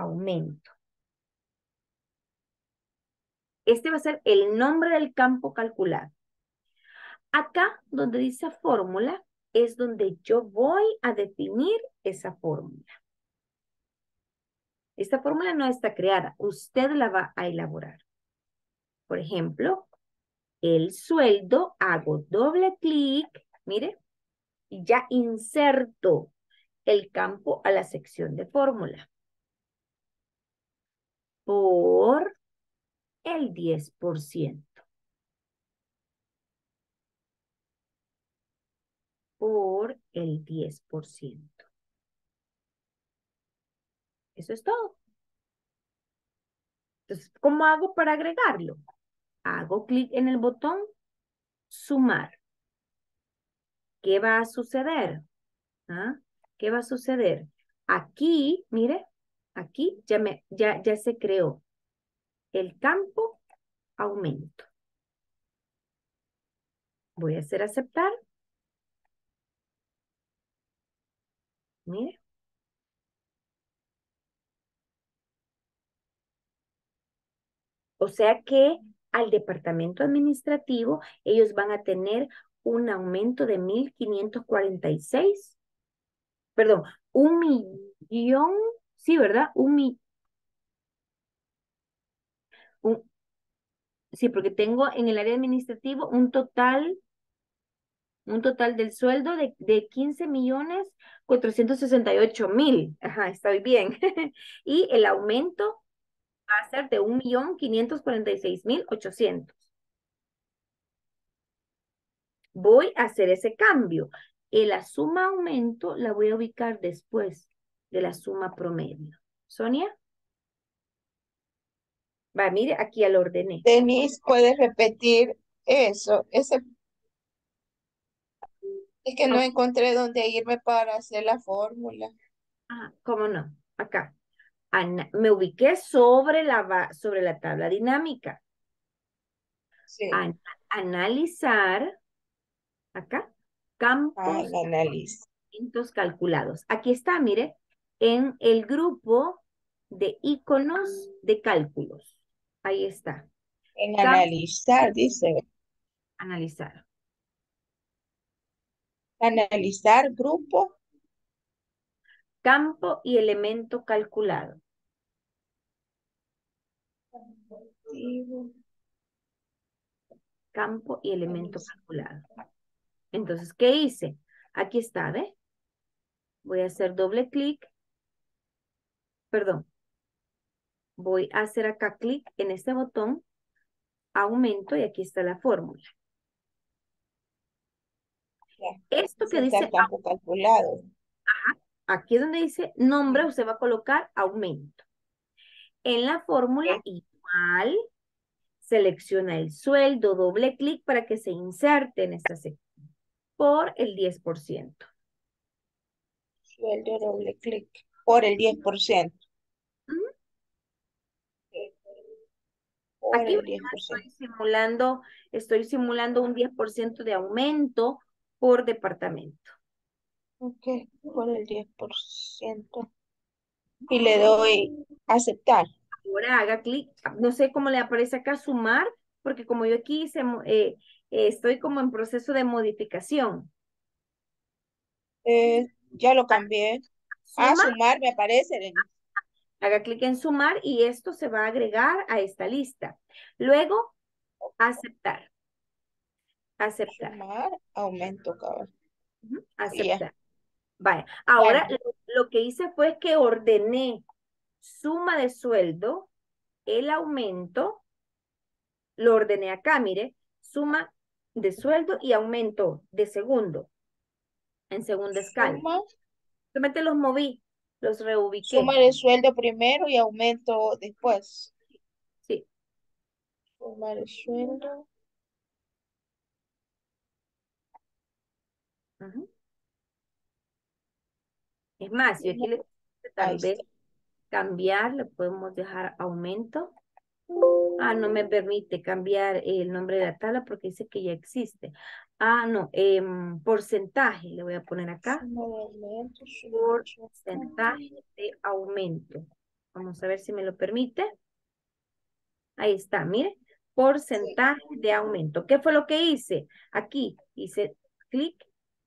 [SPEAKER 3] aumento. Este va a ser el nombre del campo calculado. Acá, donde dice fórmula, es donde yo voy a definir esa fórmula. Esta fórmula no está creada, usted la va a elaborar. Por ejemplo, el sueldo, hago doble clic, mire, y ya inserto el campo a la sección de fórmula por el 10%. Por el 10%. Eso es todo. Entonces, ¿cómo hago para agregarlo? Hago clic en el botón sumar. ¿Qué va a suceder? ¿Ah? ¿Qué va a suceder? Aquí, mire, Aquí ya, me, ya, ya se creó el campo aumento. Voy a hacer aceptar. Mire. O sea que al departamento administrativo ellos van a tener un aumento de 1.546, perdón, un millón Sí, ¿verdad? Un, sí, porque tengo en el área administrativo un total, un total del sueldo de, de 15 millones 468 mil. Ajá, estoy bien. y el aumento va a ser de un millón 546 mil 800. Voy a hacer ese cambio. Y la suma aumento la voy a ubicar después de la suma promedio. Sonia. Va, mire, aquí ya lo ordené.
[SPEAKER 15] Denise, ¿puedes repetir eso? Ese... Es que no encontré dónde irme para hacer la fórmula.
[SPEAKER 3] Ah, ¿cómo no? Acá. me ubiqué sobre la, sobre la tabla dinámica.
[SPEAKER 15] Sí.
[SPEAKER 3] analizar, acá, campos calculados. Aquí está, mire, en el grupo de iconos de cálculos. Ahí está.
[SPEAKER 15] En analizar, dice.
[SPEAKER 3] Analizar.
[SPEAKER 15] Analizar grupo.
[SPEAKER 3] Campo y elemento calculado. Campo y elemento calculado. Entonces, ¿qué hice? Aquí está, ¿ve? Voy a hacer doble clic perdón. Voy a hacer acá clic en este botón, aumento y aquí está la fórmula. Esto que dice
[SPEAKER 15] calculado.
[SPEAKER 3] Aquí donde dice nombre, usted va a colocar aumento. En la fórmula igual, selecciona el sueldo, doble clic para que se inserte en esta sección por el 10%.
[SPEAKER 15] Sueldo doble clic por el 10%. Por
[SPEAKER 3] Aquí
[SPEAKER 15] el
[SPEAKER 3] ¿verdad?
[SPEAKER 15] 10%.
[SPEAKER 3] estoy simulando, estoy simulando un 10% de aumento por departamento.
[SPEAKER 15] Ok, por el 10%. Y le doy aceptar.
[SPEAKER 3] Ahora haga clic, no sé cómo le aparece acá sumar, porque como yo aquí hice, mo- eh, eh, estoy como en proceso de modificación.
[SPEAKER 15] Eh, ya lo cambié. Ah,
[SPEAKER 3] Suma.
[SPEAKER 15] sumar me aparece.
[SPEAKER 3] Haga clic en sumar y esto se va a agregar a esta lista. Luego, aceptar. Aceptar.
[SPEAKER 15] Sumar, aumento, cabrón.
[SPEAKER 3] Aceptar. Vaya. Ahora,
[SPEAKER 15] Ya.
[SPEAKER 3] lo, lo que hice fue que ordené suma de sueldo, el aumento, lo ordené acá, mire, suma de sueldo y aumento de segundo, en segunda escala.
[SPEAKER 15] Suma,
[SPEAKER 3] Solamente los moví, los reubiqué.
[SPEAKER 15] suma de sueldo primero y aumento después.
[SPEAKER 3] Sí.
[SPEAKER 15] Suma de sueldo.
[SPEAKER 3] Es más, yo aquí le tal vez cambiar, le podemos dejar aumento. Ah, no me permite cambiar el nombre de la tabla porque dice que ya existe. Ah, no, em, porcentaje le voy a poner acá. Porcentaje de aumento. Vamos a ver si me lo permite. Ahí está, mire. Porcentaje de aumento. ¿Qué fue lo que hice? Aquí hice clic,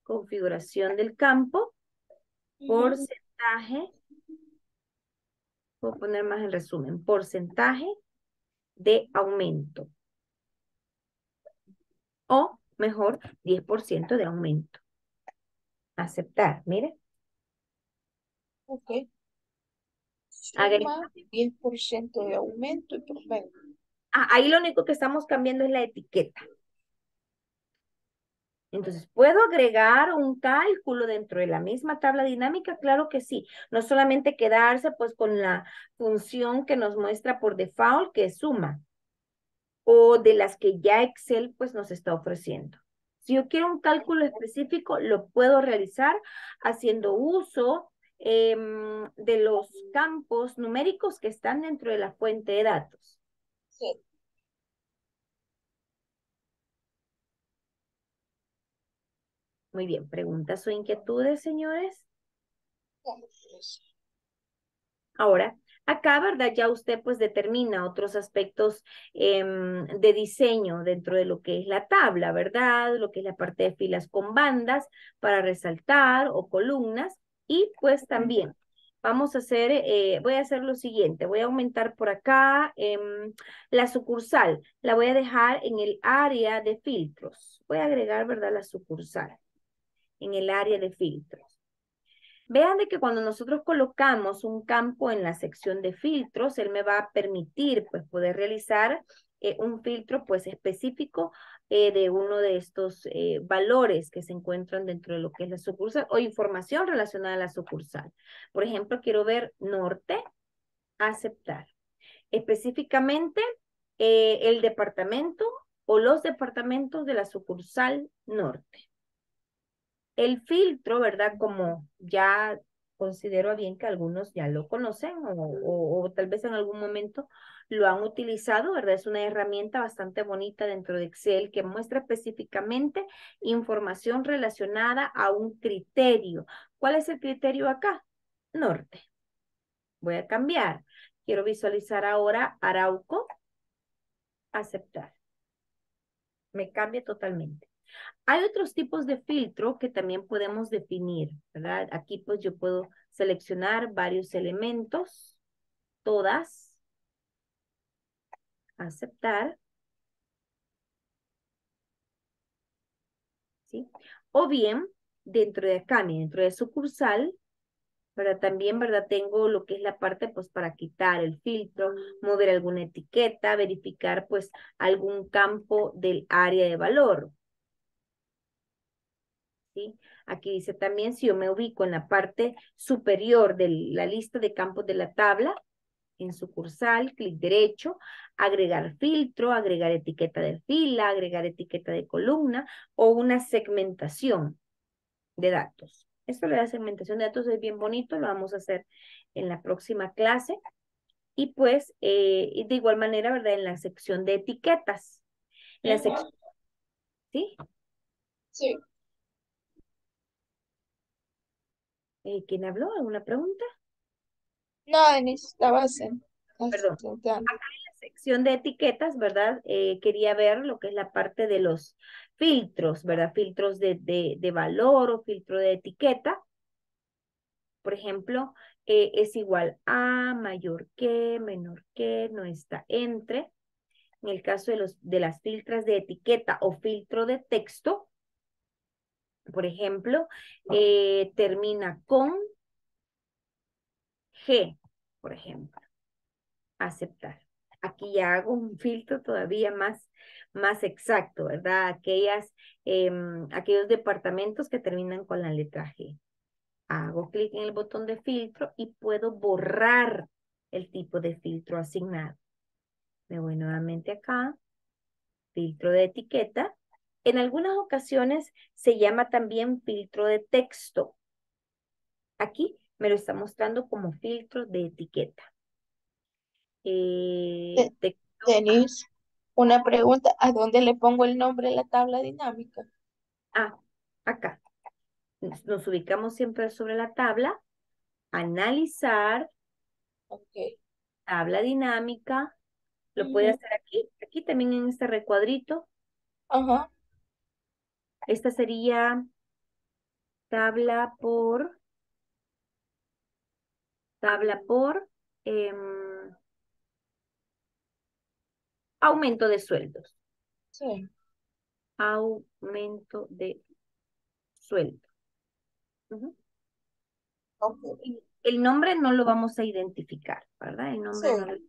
[SPEAKER 3] configuración del campo, porcentaje. Puedo poner más el resumen. Porcentaje de aumento. O mejor, 10% de aumento. Aceptar, mire.
[SPEAKER 15] Ok. Suma 10% de aumento y promedio.
[SPEAKER 3] Ah, ahí lo único que estamos cambiando es la etiqueta. Entonces, ¿puedo agregar un cálculo dentro de la misma tabla dinámica? Claro que sí. No solamente quedarse pues con la función que nos muestra por default, que es suma, o de las que ya Excel pues nos está ofreciendo. Si yo quiero un cálculo específico, lo puedo realizar haciendo uso em, de los campos numéricos que están dentro de la fuente de datos.
[SPEAKER 15] Sí.
[SPEAKER 3] Muy bien, preguntas o inquietudes, señores. Ahora, acá, ¿verdad? Ya usted pues determina otros aspectos em, de diseño dentro de lo que es la tabla, ¿verdad? Lo que es la parte de filas con bandas para resaltar o columnas. Y pues también vamos a hacer, eh, voy a hacer lo siguiente, voy a aumentar por acá em, la sucursal, la voy a dejar en el área de filtros. Voy a agregar, ¿verdad? La sucursal en el área de filtros. Vean de que cuando nosotros colocamos un campo en la sección de filtros, él me va a permitir pues poder realizar eh, un filtro pues específico eh, de uno de estos eh, valores que se encuentran dentro de lo que es la sucursal o información relacionada a la sucursal. Por ejemplo, quiero ver norte, aceptar. Específicamente el departamento o los departamentos de la sucursal norte. El filtro, ¿verdad? Como ya considero bien que algunos ya lo conocen o, o- tal vez en algún momento lo han utilizado, ¿verdad? Es una herramienta bastante bonita dentro de Excel que muestra específicamente información relacionada a un criterio. ¿Cuál es el criterio acá? Norte. Voy a cambiar. Quiero visualizar ahora Arauco. Aceptar. Me cambia totalmente. Hay otros tipos de filtro que también podemos definir, ¿verdad? Aquí pues yo puedo seleccionar varios elementos, todas, aceptar, ¿sí? O bien, dentro de acá, dentro de sucursal, ¿verdad? También, ¿verdad? Tengo lo que es la parte, pues, para quitar el filtro, mover alguna etiqueta, verificar, pues, algún campo del área de valor. ¿Sí? Aquí dice también, si yo me ubico en la parte superior de la lista de campos de la tabla, en sucursal, clic derecho, agregar filtro, agregar etiqueta de fila, agregar etiqueta de columna o una segmentación de datos. Esto de la segmentación de datos es bien bonito, lo vamos a hacer en la próxima clase. Y pues, eh, de igual manera, ¿verdad? En la sección de etiquetas. En la sección... ¿Sí?
[SPEAKER 15] Sí.
[SPEAKER 3] Eh, ¿Quién habló? ¿Alguna pregunta?
[SPEAKER 15] No, Denise, la base.
[SPEAKER 3] Perdón. Acá en la sección de etiquetas, ¿verdad? Eh, quería ver lo que es la parte de los filtros, ¿verdad? Filtros de, de, de valor o filtro de etiqueta. Por ejemplo, eh, es igual a, mayor que, menor que, no está entre. En el caso de, los, de las filtras de etiqueta o filtro de texto, por ejemplo, eh, termina con G, por ejemplo. Aceptar. Aquí ya hago un filtro todavía más, más exacto, ¿verdad? Aquellas, em, aquellos departamentos que terminan con la letra G. Hago clic en el botón de filtro y puedo borrar el tipo de filtro asignado. Me voy nuevamente acá, filtro de etiqueta. En algunas ocasiones se llama también filtro de texto. Aquí me lo está mostrando como filtro de etiqueta. Eh,
[SPEAKER 15] Denise, una pregunta, ¿a dónde le pongo el nombre de la tabla dinámica?
[SPEAKER 3] Ah, acá. Nos, nos ubicamos siempre sobre la tabla. Analizar.
[SPEAKER 15] Ok.
[SPEAKER 3] Tabla dinámica. Lo puede hacer aquí. Aquí también en este recuadrito.
[SPEAKER 15] Ajá.
[SPEAKER 3] Esta sería tabla por, tabla por em, aumento de sueldos.
[SPEAKER 15] Sí.
[SPEAKER 3] Aumento de sueldo. El nombre no lo vamos a identificar, ¿verdad? El nombre
[SPEAKER 15] Sí.
[SPEAKER 3] no lo...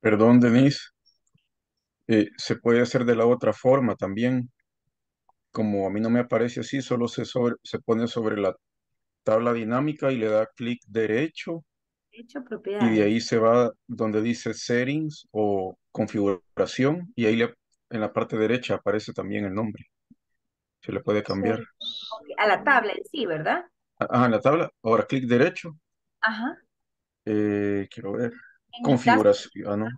[SPEAKER 7] Perdón, Denise. Eh, se puede hacer de la otra forma también. Como a mí no me aparece así, solo se, sobre, se pone sobre la tabla dinámica y le da clic derecho
[SPEAKER 3] Hecho
[SPEAKER 7] y de
[SPEAKER 3] propiedades.
[SPEAKER 7] ahí se va donde dice settings o configuración y ahí le- en la parte derecha aparece también el nombre. Se le puede cambiar.
[SPEAKER 3] A la tabla en sí, ¿verdad?
[SPEAKER 7] Ah, en la tabla. Ahora clic derecho.
[SPEAKER 3] Ajá.
[SPEAKER 7] Eh, quiero ver. Configuración. Ah, no.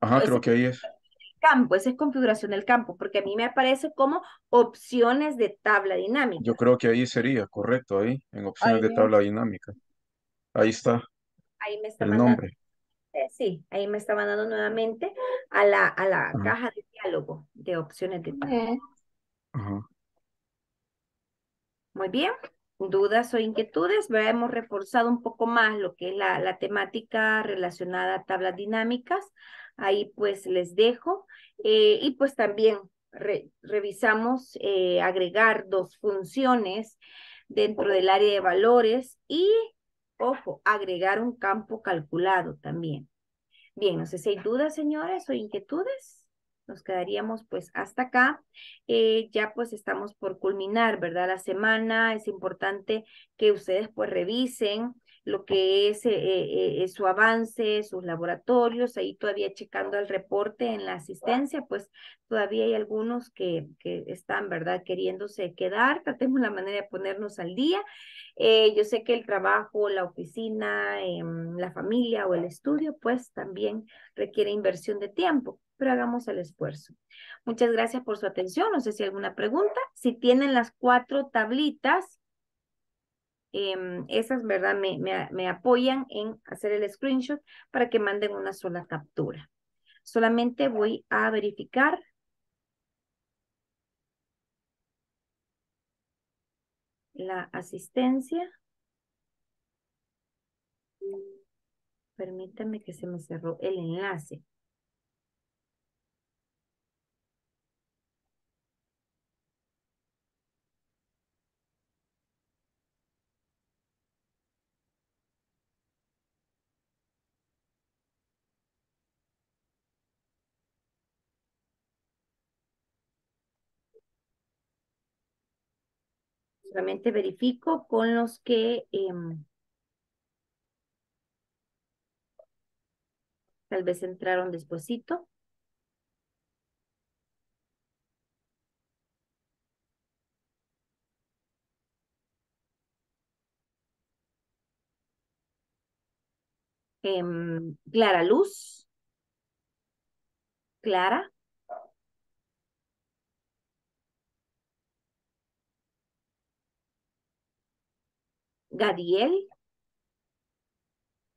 [SPEAKER 7] Ajá,
[SPEAKER 3] ese
[SPEAKER 7] creo que ahí es.
[SPEAKER 3] Campo, esa es configuración del campo, porque a mí me aparece como opciones de tabla dinámica.
[SPEAKER 7] Yo creo que ahí sería, correcto, ahí, en opciones
[SPEAKER 3] Ahí
[SPEAKER 7] de
[SPEAKER 3] me,
[SPEAKER 7] tabla dinámica. Ahí está
[SPEAKER 3] ahí me está
[SPEAKER 7] el
[SPEAKER 3] mandando,
[SPEAKER 7] nombre.
[SPEAKER 3] eh, sí, ahí me está mandando nuevamente a la, a la
[SPEAKER 7] Ajá,
[SPEAKER 3] caja de diálogo de opciones de tabla.
[SPEAKER 7] Ajá.
[SPEAKER 3] Muy bien. ¿Dudas o inquietudes? Verá, Hemos reforzado un poco más lo que es la, la temática relacionada a tablas dinámicas. Ahí pues les dejo. Eh, y pues también re- revisamos eh, agregar dos funciones dentro del área de valores y, ojo, agregar un campo calculado también. Bien, no sé si hay dudas, señores, o inquietudes. Nos quedaríamos pues hasta acá. Eh, ya pues estamos por culminar, ¿verdad? La semana. Es importante que ustedes pues revisen lo que es eh, eh, eh, su avance, sus laboratorios. Ahí todavía checando el reporte en la asistencia, pues todavía hay algunos que, que están, ¿verdad? Queriéndose quedar. Tratemos la manera de ponernos al día. Eh, yo sé que el trabajo, la oficina, em, la familia o el estudio, pues también requiere inversión de tiempo, pero hagamos el esfuerzo. Muchas gracias por su atención. No sé si hay alguna pregunta. Si tienen las cuatro tablitas, em, esas, ¿verdad? Me, me, me apoyan en hacer el screenshot para que manden una sola captura. Solamente voy a verificar la asistencia. Permítame que se me cerró el enlace. Solamente verifico con los que em, tal vez entraron despuesito. Em, Clara Luz. Clara. Gadiel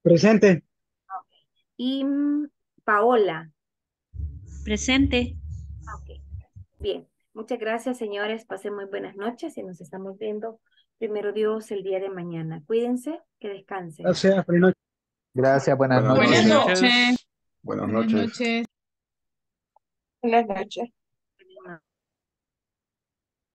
[SPEAKER 16] Presente.
[SPEAKER 3] y mm, Paola.
[SPEAKER 14] Presente.
[SPEAKER 3] Ok, bien. Muchas gracias, señores. Pasen muy buenas noches y nos estamos viendo primero Dios el día de mañana. Cuídense, que descansen.
[SPEAKER 16] Gracias, buenas noches.
[SPEAKER 8] Gracias, buenas
[SPEAKER 7] Buenas
[SPEAKER 8] noches.
[SPEAKER 11] Buenas noches.
[SPEAKER 7] Buenas
[SPEAKER 11] Buenas
[SPEAKER 7] noches.
[SPEAKER 11] noches.
[SPEAKER 15] Buenas noches.